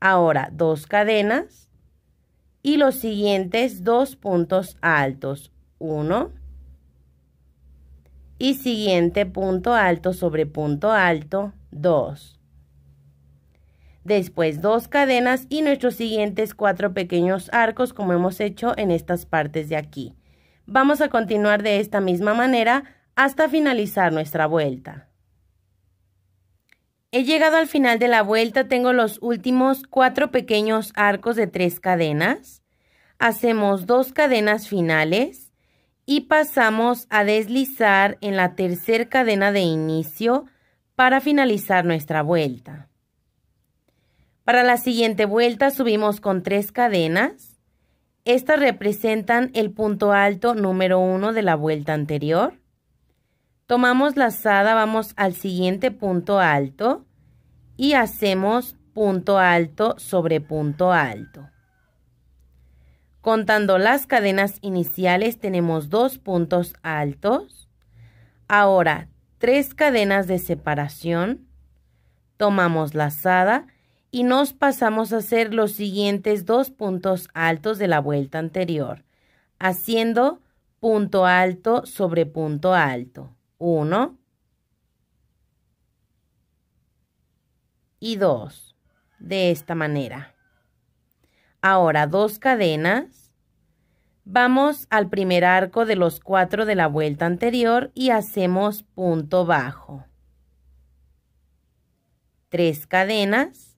Ahora dos cadenas, y los siguientes dos puntos altos. Uno y siguiente punto alto sobre punto alto, dos. Después dos cadenas y nuestros siguientes cuatro pequeños arcos como hemos hecho en estas partes de aquí. Vamos a continuar de esta misma manera hasta finalizar nuestra vuelta. He llegado al final de la vuelta, tengo los últimos cuatro pequeños arcos de tres cadenas. Hacemos dos cadenas finales y pasamos a deslizar en la tercera cadena de inicio para finalizar nuestra vuelta. Para la siguiente vuelta subimos con tres cadenas. Estas representan el punto alto número uno de la vuelta anterior. Tomamos la lazada, vamos al siguiente punto alto y hacemos punto alto sobre punto alto. Contando las cadenas iniciales tenemos dos puntos altos. Ahora, tres cadenas de separación. Tomamos la lazada y nos pasamos a hacer los siguientes dos puntos altos de la vuelta anterior, haciendo punto alto sobre punto alto. Uno y dos. De esta manera. Ahora dos cadenas. Vamos al primer arco de los cuatro de la vuelta anterior y hacemos punto bajo. Tres cadenas.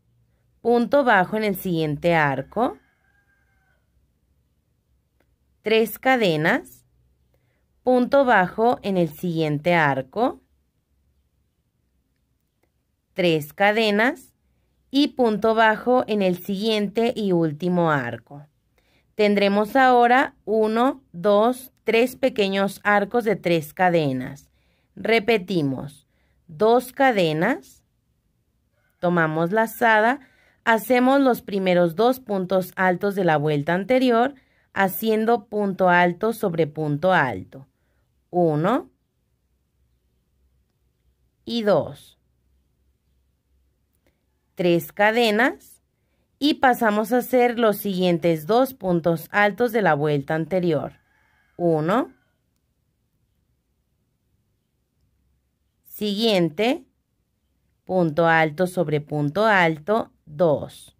Punto bajo en el siguiente arco. Tres cadenas. Punto bajo en el siguiente arco. Tres cadenas y punto bajo en el siguiente y último arco. Tendremos ahora uno, dos, tres pequeños arcos de tres cadenas. Repetimos, dos cadenas, tomamos la lazada, hacemos los primeros dos puntos altos de la vuelta anterior, haciendo punto alto sobre punto alto. Uno y dos tres cadenas y pasamos a hacer los siguientes dos puntos altos de la vuelta anterior. Uno. Siguiente. Punto alto sobre punto alto. Dos.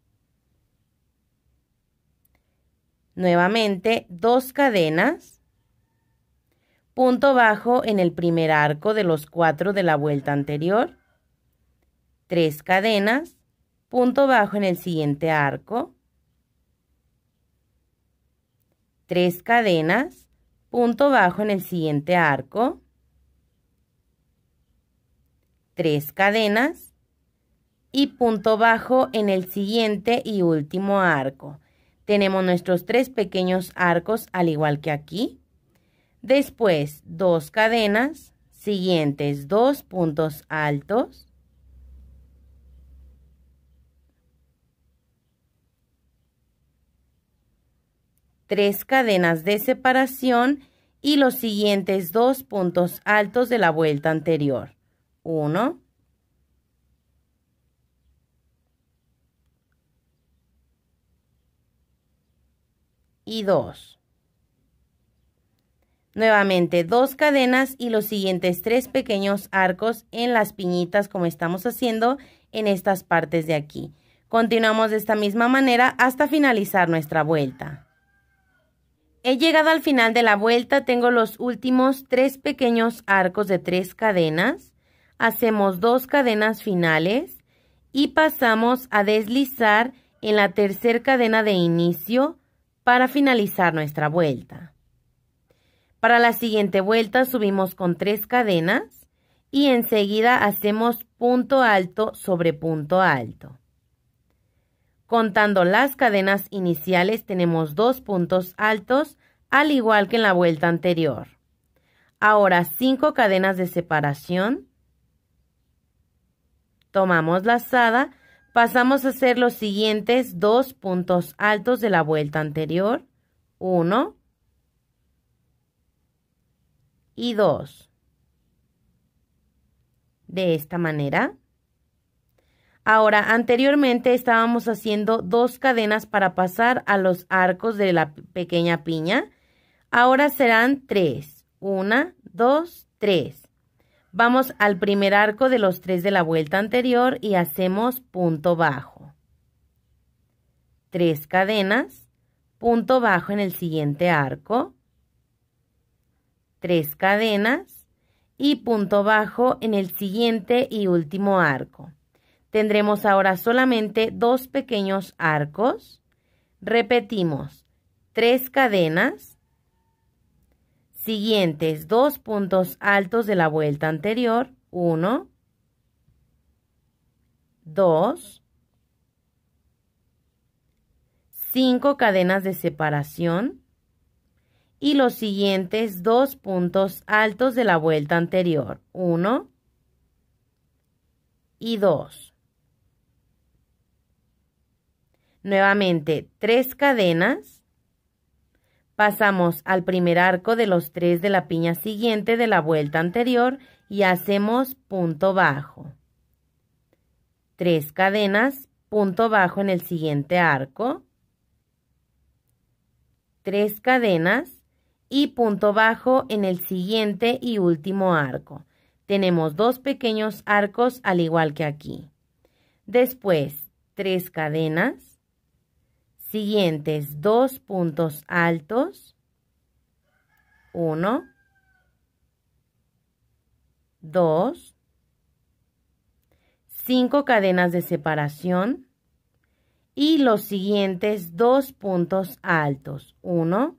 Nuevamente, dos cadenas. Punto bajo en el primer arco de los cuatro de la vuelta anterior. Tres cadenas punto bajo en el siguiente arco, tres cadenas, punto bajo en el siguiente arco, tres cadenas y punto bajo en el siguiente y último arco. Tenemos nuestros tres pequeños arcos al igual que aquí. Después, dos cadenas, siguientes dos puntos altos. Tres cadenas de separación y los siguientes dos puntos altos de la vuelta anterior. Uno. Y dos. Nuevamente dos cadenas y los siguientes tres pequeños arcos en las piñitas como estamos haciendo en estas partes de aquí. Continuamos de esta misma manera hasta finalizar nuestra vuelta. He llegado al final de la vuelta, tengo los últimos tres pequeños arcos de tres cadenas. Hacemos dos cadenas finales y pasamos a deslizar en la tercera cadena de inicio para finalizar nuestra vuelta. Para la siguiente vuelta subimos con tres cadenas y enseguida hacemos punto alto sobre punto alto. Contando las cadenas iniciales tenemos dos puntos altos al igual que en la vuelta anterior. Ahora cinco cadenas de separación. Tomamos la lazada, pasamos a hacer los siguientes dos puntos altos de la vuelta anterior. Uno y dos. De esta manera. Ahora, anteriormente estábamos haciendo dos cadenas para pasar a los arcos de la pequeña piña. Ahora serán tres. Una, dos, tres. Vamos al primer arco de los tres de la vuelta anterior y hacemos punto bajo. Tres cadenas, punto bajo en el siguiente arco. Tres cadenas y punto bajo en el siguiente y último arco. Tendremos ahora solamente dos pequeños arcos. Repetimos, tres cadenas. Siguientes dos puntos altos de la vuelta anterior. Uno. Dos. Cinco cadenas de separación. Y los siguientes dos puntos altos de la vuelta anterior. Uno y dos. Nuevamente, tres cadenas. Pasamos al primer arco de los tres de la piña siguiente de la vuelta anterior y hacemos punto bajo. Tres cadenas, punto bajo en el siguiente arco. Tres cadenas y punto bajo en el siguiente y último arco. Tenemos dos pequeños arcos al igual que aquí. Después, tres cadenas. Siguientes dos puntos altos, uno, dos, cinco cadenas de separación. Y los siguientes dos puntos altos, uno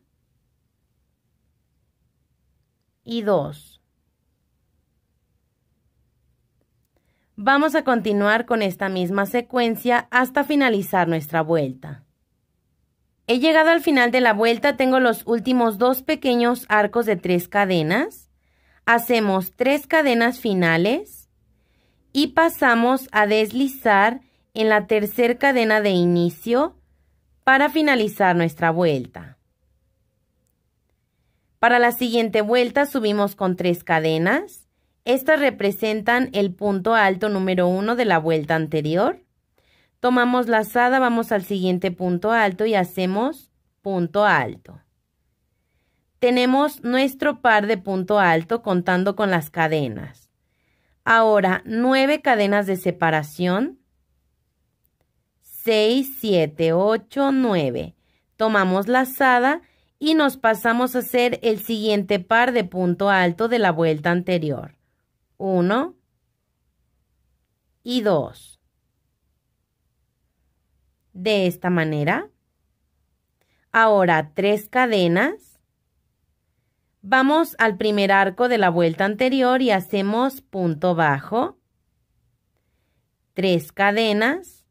y dos. Vamos a continuar con esta misma secuencia hasta finalizar nuestra vuelta. He llegado al final de la vuelta, tengo los últimos dos pequeños arcos de tres cadenas. Hacemos tres cadenas finales y pasamos a deslizar en la tercera cadena de inicio para finalizar nuestra vuelta. Para la siguiente vuelta subimos con tres cadenas. Estas representan el punto alto número uno de la vuelta anterior. Tomamos la lazada, vamos al siguiente punto alto y hacemos punto alto. Tenemos nuestro par de punto alto contando con las cadenas. Ahora, nueve cadenas de separación. 6, 7, 8, 9. Tomamos la lazada y nos pasamos a hacer el siguiente par de punto alto de la vuelta anterior. 1 y 2 de esta manera. Ahora tres cadenas. Vamos al primer arco de la vuelta anterior y hacemos punto bajo. Tres cadenas.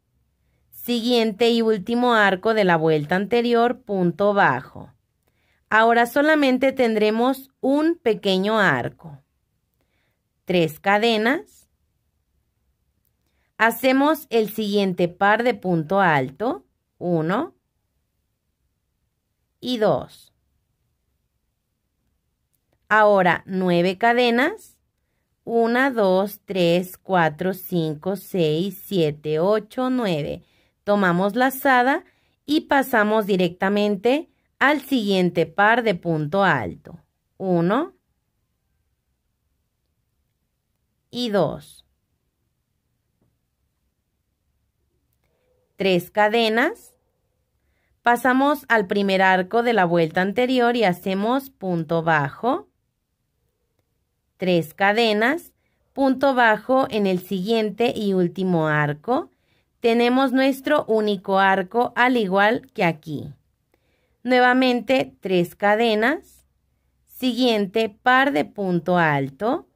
Siguiente y último arco de la vuelta anterior, punto bajo. Ahora solamente tendremos un pequeño arco. Tres cadenas Hacemos el siguiente par de punto alto, 1 y 2. Ahora nueve cadenas, 1, 2, 3, 4, 5, 6, 7, 8, 9. Tomamos la lazada y pasamos directamente al siguiente par de punto alto. 1 y 2. Tres cadenas. Pasamos al primer arco de la vuelta anterior y hacemos punto bajo. Tres cadenas, punto bajo en el siguiente y último arco. Tenemos nuestro único arco al igual que aquí. Nuevamente tres cadenas. Siguiente par de punto alto.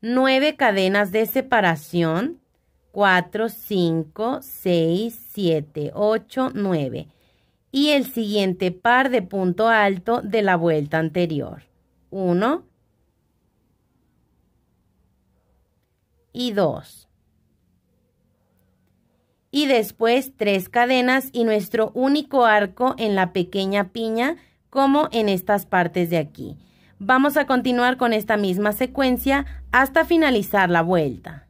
Nueve cadenas de separación. 4, 5, 6, 7, 8, 9. Y el siguiente par de punto alto de la vuelta anterior. 1 y 2. Y después tres cadenas y nuestro único arco en la pequeña piña como en estas partes de aquí. Vamos a continuar con esta misma secuencia hasta finalizar la vuelta.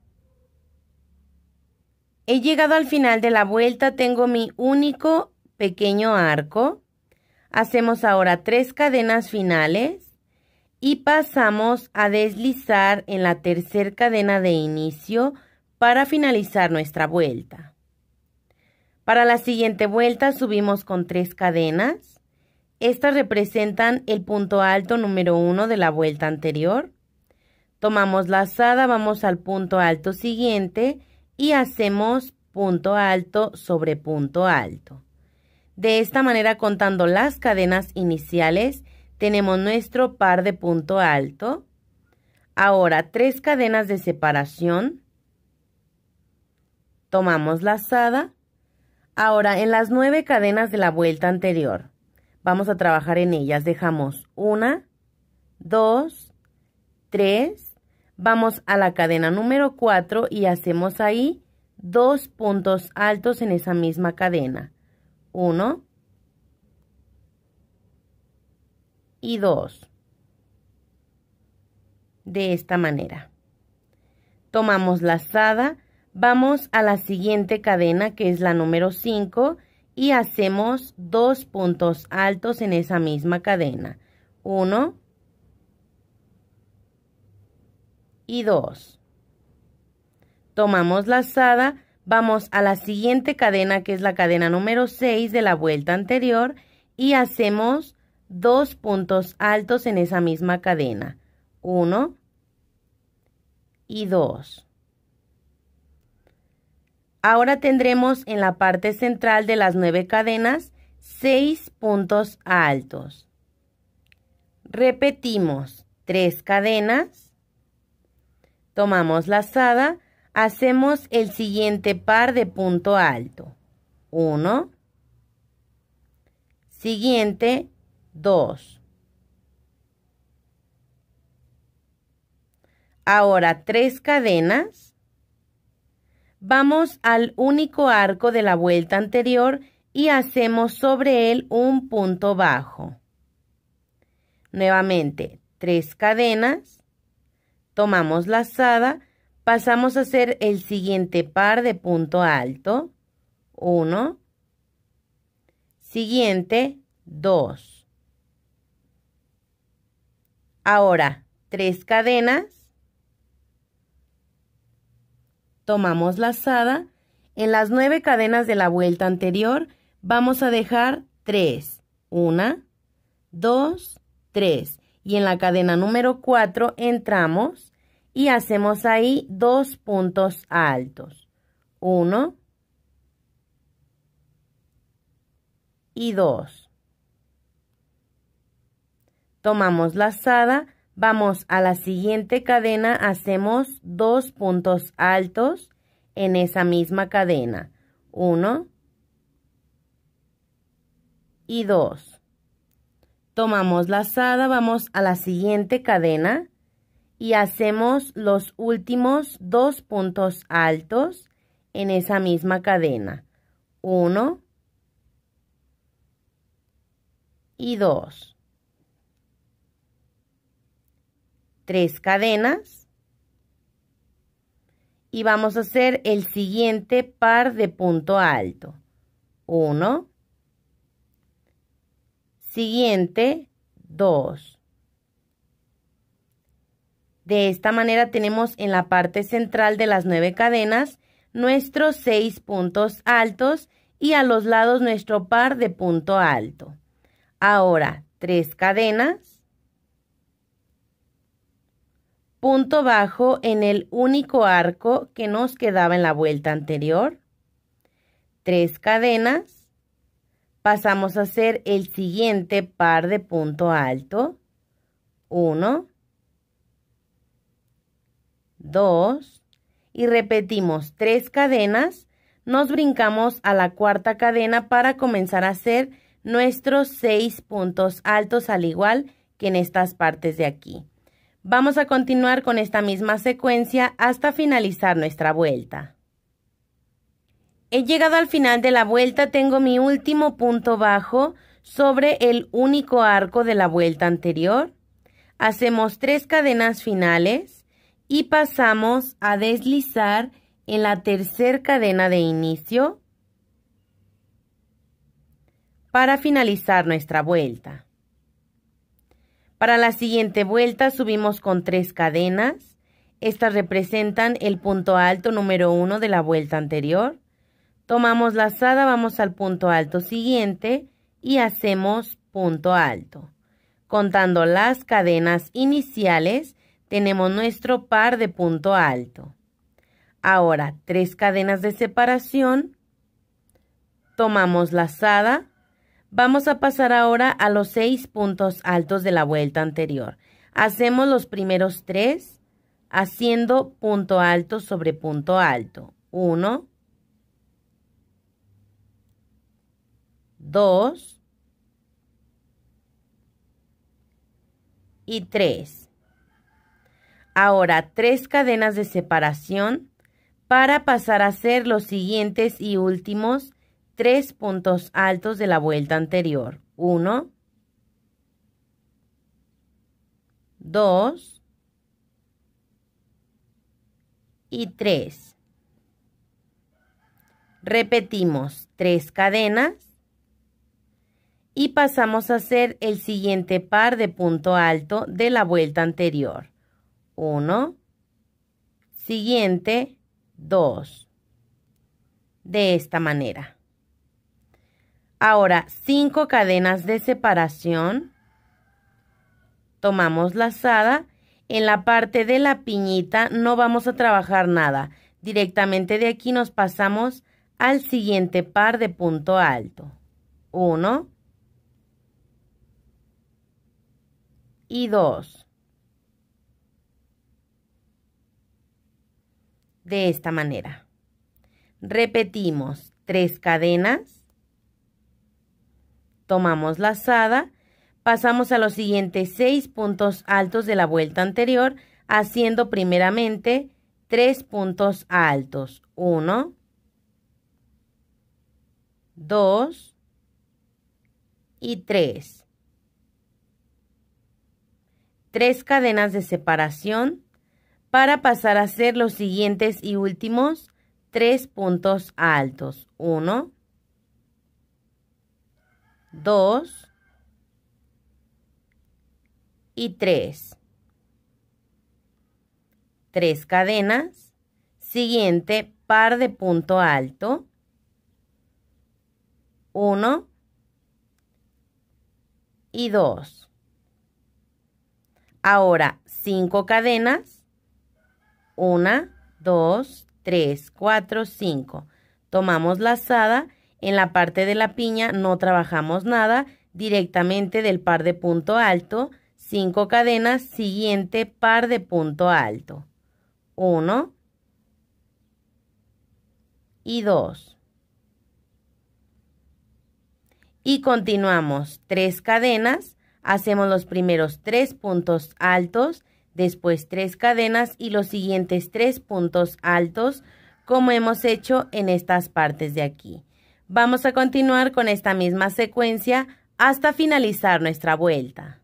He llegado al final de la vuelta, tengo mi único pequeño arco. Hacemos ahora tres cadenas finales y pasamos a deslizar en la tercera cadena de inicio para finalizar nuestra vuelta. Para la siguiente vuelta subimos con tres cadenas estas representan el punto alto número 1 de la vuelta anterior. Tomamos la lazada, vamos al punto alto siguiente y hacemos punto alto sobre punto alto. De esta manera, contando las cadenas iniciales, tenemos nuestro par de punto alto. Ahora, tres cadenas de separación. Tomamos la lazada. Ahora, en las nueve cadenas de la vuelta anterior, Vamos a trabajar en ellas. Dejamos una, dos, tres. Vamos a la cadena número 4 y hacemos ahí dos puntos altos en esa misma cadena. Uno y dos. De esta manera. Tomamos la lazada, vamos a la siguiente cadena que es la número 5 y hacemos dos puntos altos en esa misma cadena. Uno y dos. Tomamos la lazada, vamos a la siguiente cadena que es la cadena número 6 de la vuelta anterior y hacemos dos puntos altos en esa misma cadena. Uno y dos. Ahora tendremos en la parte central de las nueve cadenas seis puntos altos. Repetimos tres cadenas, tomamos la lazada, hacemos el siguiente par de punto alto. Uno, siguiente, dos. Ahora tres cadenas, Vamos al único arco de la vuelta anterior y hacemos sobre él un punto bajo. Nuevamente, tres cadenas, tomamos la lazada, pasamos a hacer el siguiente par de punto alto, uno, siguiente, dos. Ahora, tres cadenas, tomamos la lazada, en las nueve cadenas de la vuelta anterior vamos a dejar tres. Una, dos, tres. Y en la cadena número 4 entramos y hacemos ahí dos puntos altos. Uno y dos. Tomamos la lazada, Vamos a la siguiente cadena, hacemos dos puntos altos en esa misma cadena. Uno y dos. Tomamos la lazada, vamos a la siguiente cadena y hacemos los últimos dos puntos altos en esa misma cadena. Uno y dos. Tres cadenas y vamos a hacer el siguiente par de punto alto. 1, siguiente 2. De esta manera tenemos en la parte central de las nueve cadenas nuestros seis puntos altos y a los lados nuestro par de punto alto. Ahora, tres cadenas, punto bajo en el único arco que nos quedaba en la vuelta anterior, tres cadenas, pasamos a hacer el siguiente par de punto alto, uno, dos, y repetimos tres cadenas, nos brincamos a la cuarta cadena para comenzar a hacer nuestros seis puntos altos al igual que en estas partes de aquí. Vamos a continuar con esta misma secuencia hasta finalizar nuestra vuelta. He llegado al final de la vuelta, tengo mi último punto bajo sobre el único arco de la vuelta anterior. Hacemos tres cadenas finales y pasamos a deslizar en la tercera cadena de inicio para finalizar nuestra vuelta. Para la siguiente vuelta subimos con tres cadenas. Estas representan el punto alto número uno de la vuelta anterior. Tomamos la lazada, vamos al punto alto siguiente y hacemos punto alto. Contando las cadenas iniciales, tenemos nuestro par de punto alto. Ahora, tres cadenas de separación. Tomamos lazada. Vamos a pasar ahora a los seis puntos altos de la vuelta anterior. Hacemos los primeros tres haciendo punto alto sobre punto alto. Uno. Dos. Y tres. Ahora, tres cadenas de separación para pasar a hacer los siguientes y últimos tres puntos altos de la vuelta anterior. 1, 2 y 3. Repetimos tres cadenas y pasamos a hacer el siguiente par de punto alto de la vuelta anterior. 1, siguiente, 2. De esta manera. Ahora, cinco cadenas de separación. Tomamos lazada. En la parte de la piñita no vamos a trabajar nada. Directamente de aquí nos pasamos al siguiente par de punto alto. Uno. Y dos. de esta manera. Repetimos tres cadenas, tomamos lazada, pasamos a los siguientes seis puntos altos de la vuelta anterior, haciendo primeramente tres puntos altos. Uno, dos y tres. Tres cadenas de separación para pasar a hacer los siguientes y últimos tres puntos altos. Uno, dos y tres. Tres cadenas. Siguiente par de punto alto. Uno y dos. Ahora cinco cadenas una, dos, tres, cuatro, cinco. Tomamos lazada. En la parte de la piña no trabajamos nada. Directamente del par de punto alto. Cinco cadenas. Siguiente par de punto alto. Uno. Y dos. Y continuamos. Tres cadenas. Hacemos los primeros tres puntos altos después tres cadenas y los siguientes tres puntos altos como hemos hecho en estas partes de aquí. Vamos a continuar con esta misma secuencia hasta finalizar nuestra vuelta.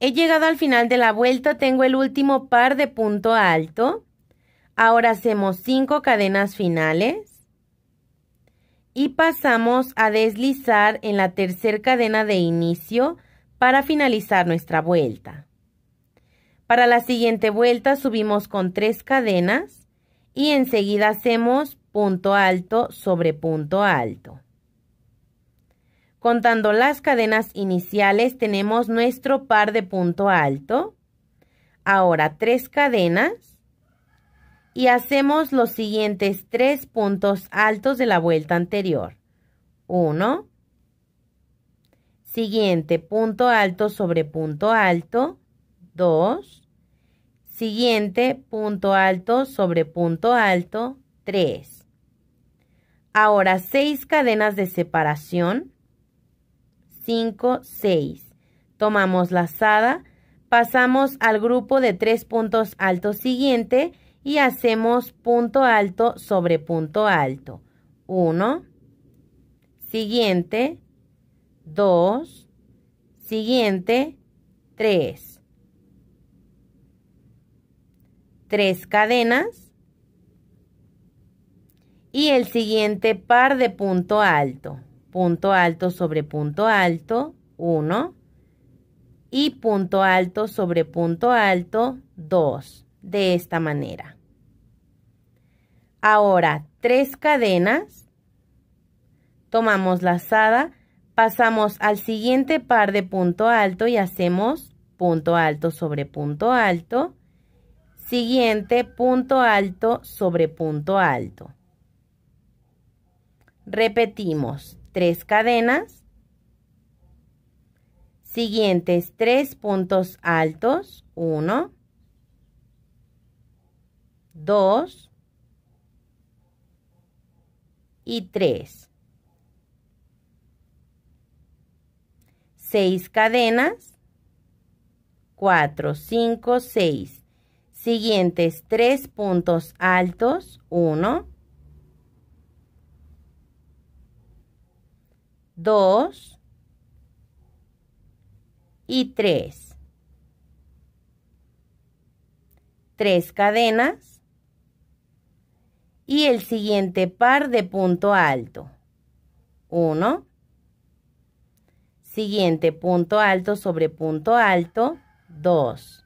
He llegado al final de la vuelta, tengo el último par de punto alto. Ahora hacemos cinco cadenas finales y pasamos a deslizar en la tercera cadena de inicio para finalizar nuestra vuelta. Para la siguiente vuelta subimos con tres cadenas y enseguida hacemos punto alto sobre punto alto. Contando las cadenas iniciales tenemos nuestro par de punto alto. Ahora tres cadenas y hacemos los siguientes tres puntos altos de la vuelta anterior. Uno. Siguiente punto alto sobre punto alto. Dos. Siguiente punto alto sobre punto alto. Tres. Ahora seis cadenas de separación. Cinco, seis. Tomamos lazada, pasamos al grupo de tres puntos altos siguiente y hacemos punto alto sobre punto alto. 1, siguiente, 2, siguiente, 3. Tres cadenas y el siguiente par de punto alto. Punto alto sobre punto alto, 1 y punto alto sobre punto alto, 2 de esta manera. Ahora, tres cadenas, tomamos lazada, pasamos al siguiente par de punto alto y hacemos punto alto sobre punto alto, siguiente punto alto sobre punto alto. Repetimos, tres cadenas, siguientes tres puntos altos, uno, 2 y 3. 6 cadenas, 4, 5, 6. Siguientes 3 puntos altos, 1, 2 y 3. 3 cadenas, y el siguiente par de punto alto. 1. Siguiente punto alto sobre punto alto. 2.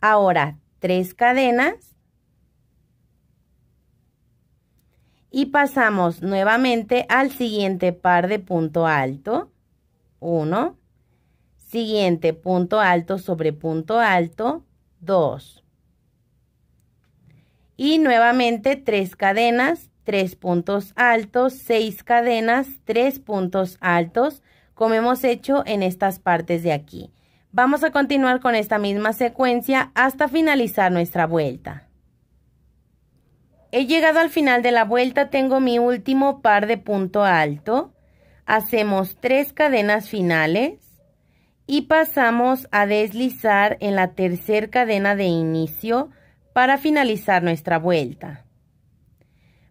Ahora, tres cadenas. Y pasamos nuevamente al siguiente par de punto alto. 1. Siguiente punto alto sobre punto alto. 2 y nuevamente tres cadenas, tres puntos altos, seis cadenas, tres puntos altos, como hemos hecho en estas partes de aquí. Vamos a continuar con esta misma secuencia hasta finalizar nuestra vuelta. He llegado al final de la vuelta, tengo mi último par de punto alto. Hacemos tres cadenas finales y pasamos a deslizar en la tercera cadena de inicio para finalizar nuestra vuelta.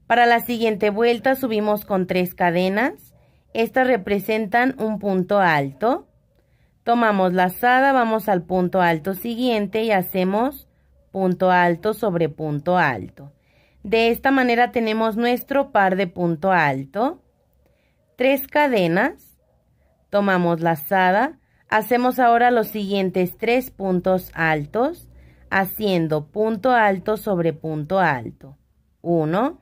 Para la siguiente vuelta subimos con tres cadenas. Estas representan un punto alto. Tomamos lazada, vamos al punto alto siguiente y hacemos punto alto sobre punto alto. De esta manera tenemos nuestro par de punto alto. Tres cadenas. Tomamos lazada. Hacemos ahora los siguientes tres puntos altos haciendo punto alto sobre punto alto. 1,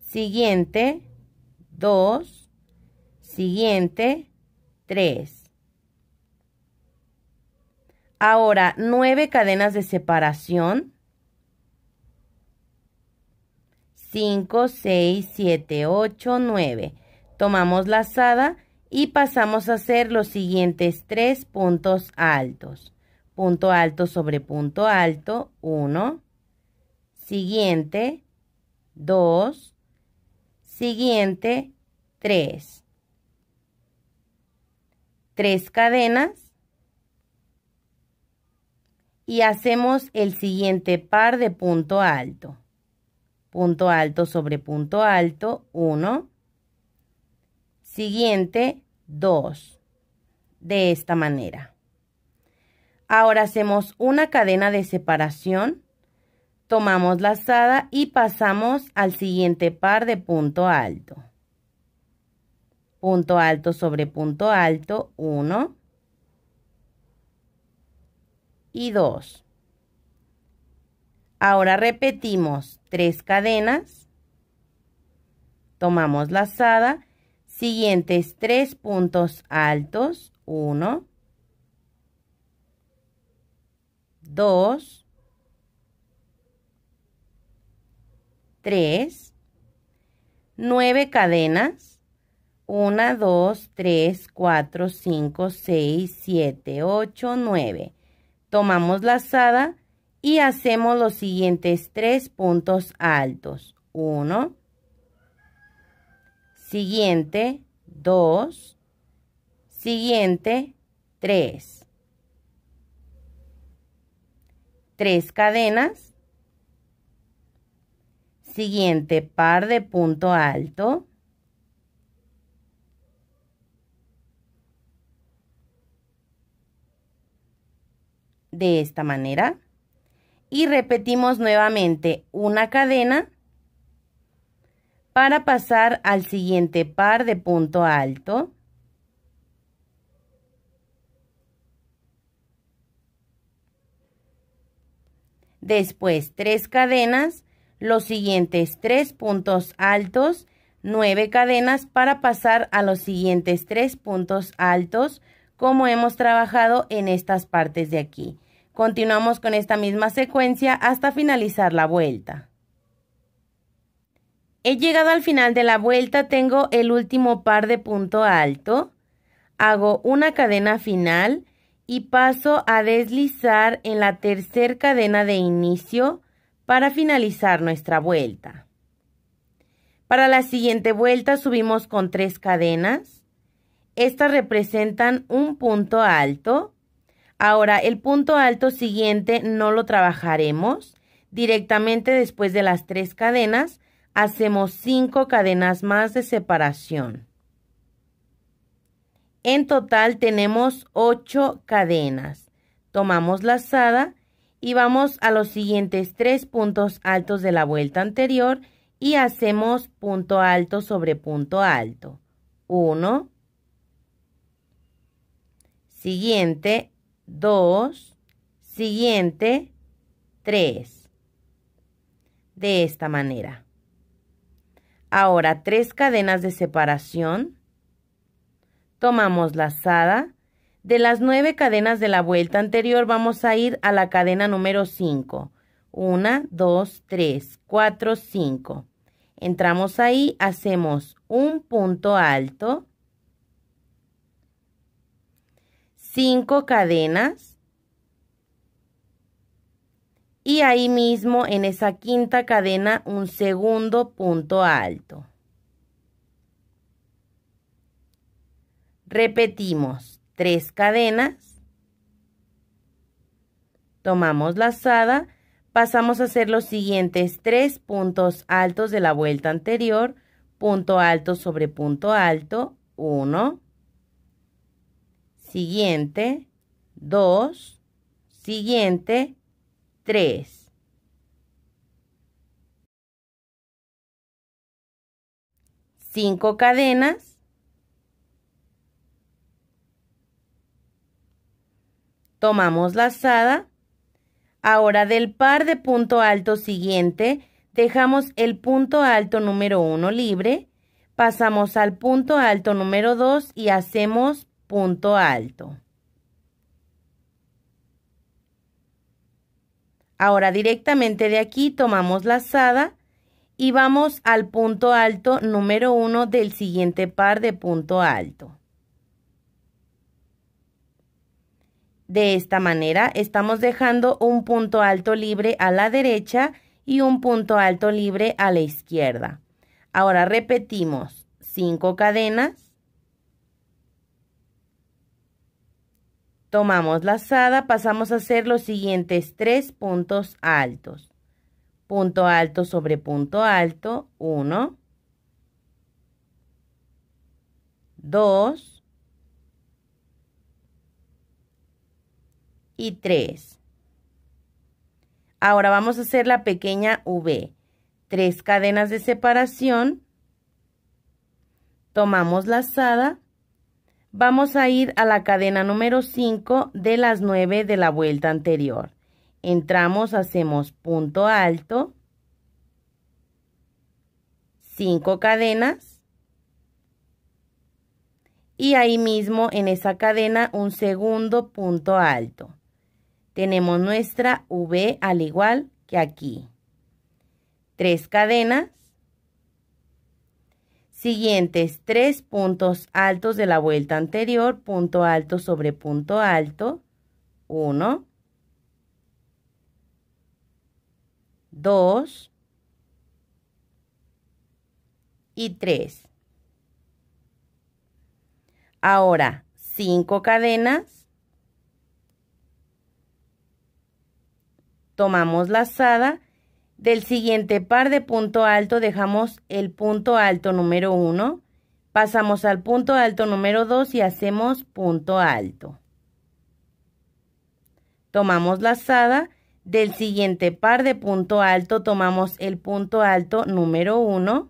siguiente, 2, siguiente, 3. Ahora, nueve cadenas de separación. 5, 6, 7, 8, 9. Tomamos lazada y pasamos a hacer los siguientes tres puntos altos punto alto sobre punto alto, 1, siguiente, 2, siguiente, 3. 3 cadenas y hacemos el siguiente par de punto alto. Punto alto sobre punto alto, 1. Siguiente, 2. De esta manera. Ahora hacemos una cadena de separación, tomamos lazada y pasamos al siguiente par de punto alto. Punto alto sobre punto alto, 1 y 2. Ahora repetimos tres cadenas, tomamos lazada, siguientes tres puntos altos, 1, 2, 3, 9 cadenas, 1, 2, 3, 4, 5, 6, 7, 8, 9. Tomamos lazada y hacemos los siguientes tres puntos altos. 1, siguiente, 2, siguiente, 3. tres cadenas, siguiente par de punto alto, de esta manera y repetimos nuevamente una cadena para pasar al siguiente par de punto alto Después tres cadenas, los siguientes tres puntos altos, nueve cadenas para pasar a los siguientes tres puntos altos como hemos trabajado en estas partes de aquí. Continuamos con esta misma secuencia hasta finalizar la vuelta. He llegado al final de la vuelta, tengo el último par de punto alto, hago una cadena final y paso a deslizar en la tercer cadena de inicio para finalizar nuestra vuelta. Para la siguiente vuelta subimos con tres cadenas. Estas representan un punto alto. Ahora el punto alto siguiente no lo trabajaremos. Directamente después de las tres cadenas hacemos cinco cadenas más de separación. En total tenemos 8 cadenas. Tomamos lazada y vamos a los siguientes tres puntos altos de la vuelta anterior y hacemos punto alto sobre punto alto. 1, siguiente, 2, siguiente, 3. De esta manera. Ahora tres cadenas de separación tomamos lazada. De las nueve cadenas de la vuelta anterior vamos a ir a la cadena número 5. 1, 2, 3, 4, 5. Entramos ahí, hacemos un punto alto, cinco cadenas y ahí mismo en esa quinta cadena un segundo punto alto. Repetimos tres cadenas. Tomamos lazada. Pasamos a hacer los siguientes tres puntos altos de la vuelta anterior. Punto alto sobre punto alto. Uno. Siguiente. Dos. Siguiente. Tres. Cinco cadenas tomamos lazada. Ahora del par de punto alto siguiente, dejamos el punto alto número 1 libre, pasamos al punto alto número 2 y hacemos punto alto. Ahora directamente de aquí tomamos lazada y vamos al punto alto número 1 del siguiente par de punto alto. De esta manera estamos dejando un punto alto libre a la derecha y un punto alto libre a la izquierda. Ahora repetimos cinco cadenas. Tomamos lazada, pasamos a hacer los siguientes tres puntos altos. Punto alto sobre punto alto, 1, 2, y 3. Ahora vamos a hacer la pequeña V. Tres cadenas de separación. Tomamos lazada. Vamos a ir a la cadena número 5 de las 9 de la vuelta anterior. Entramos, hacemos punto alto. 5 cadenas. Y ahí mismo en esa cadena un segundo punto alto tenemos nuestra V al igual que aquí. Tres cadenas. Siguientes tres puntos altos de la vuelta anterior, punto alto sobre punto alto. Uno. Dos. Y tres. Ahora, cinco cadenas tomamos lazada, del siguiente par de punto alto dejamos el punto alto número 1, pasamos al punto alto número 2 y hacemos punto alto. Tomamos lazada, del siguiente par de punto alto tomamos el punto alto número 1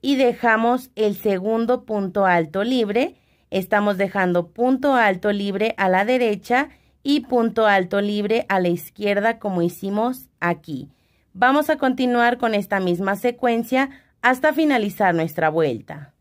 y dejamos el segundo punto alto libre. Estamos dejando punto alto libre a la derecha y punto alto libre a la izquierda como hicimos aquí. Vamos a continuar con esta misma secuencia hasta finalizar nuestra vuelta.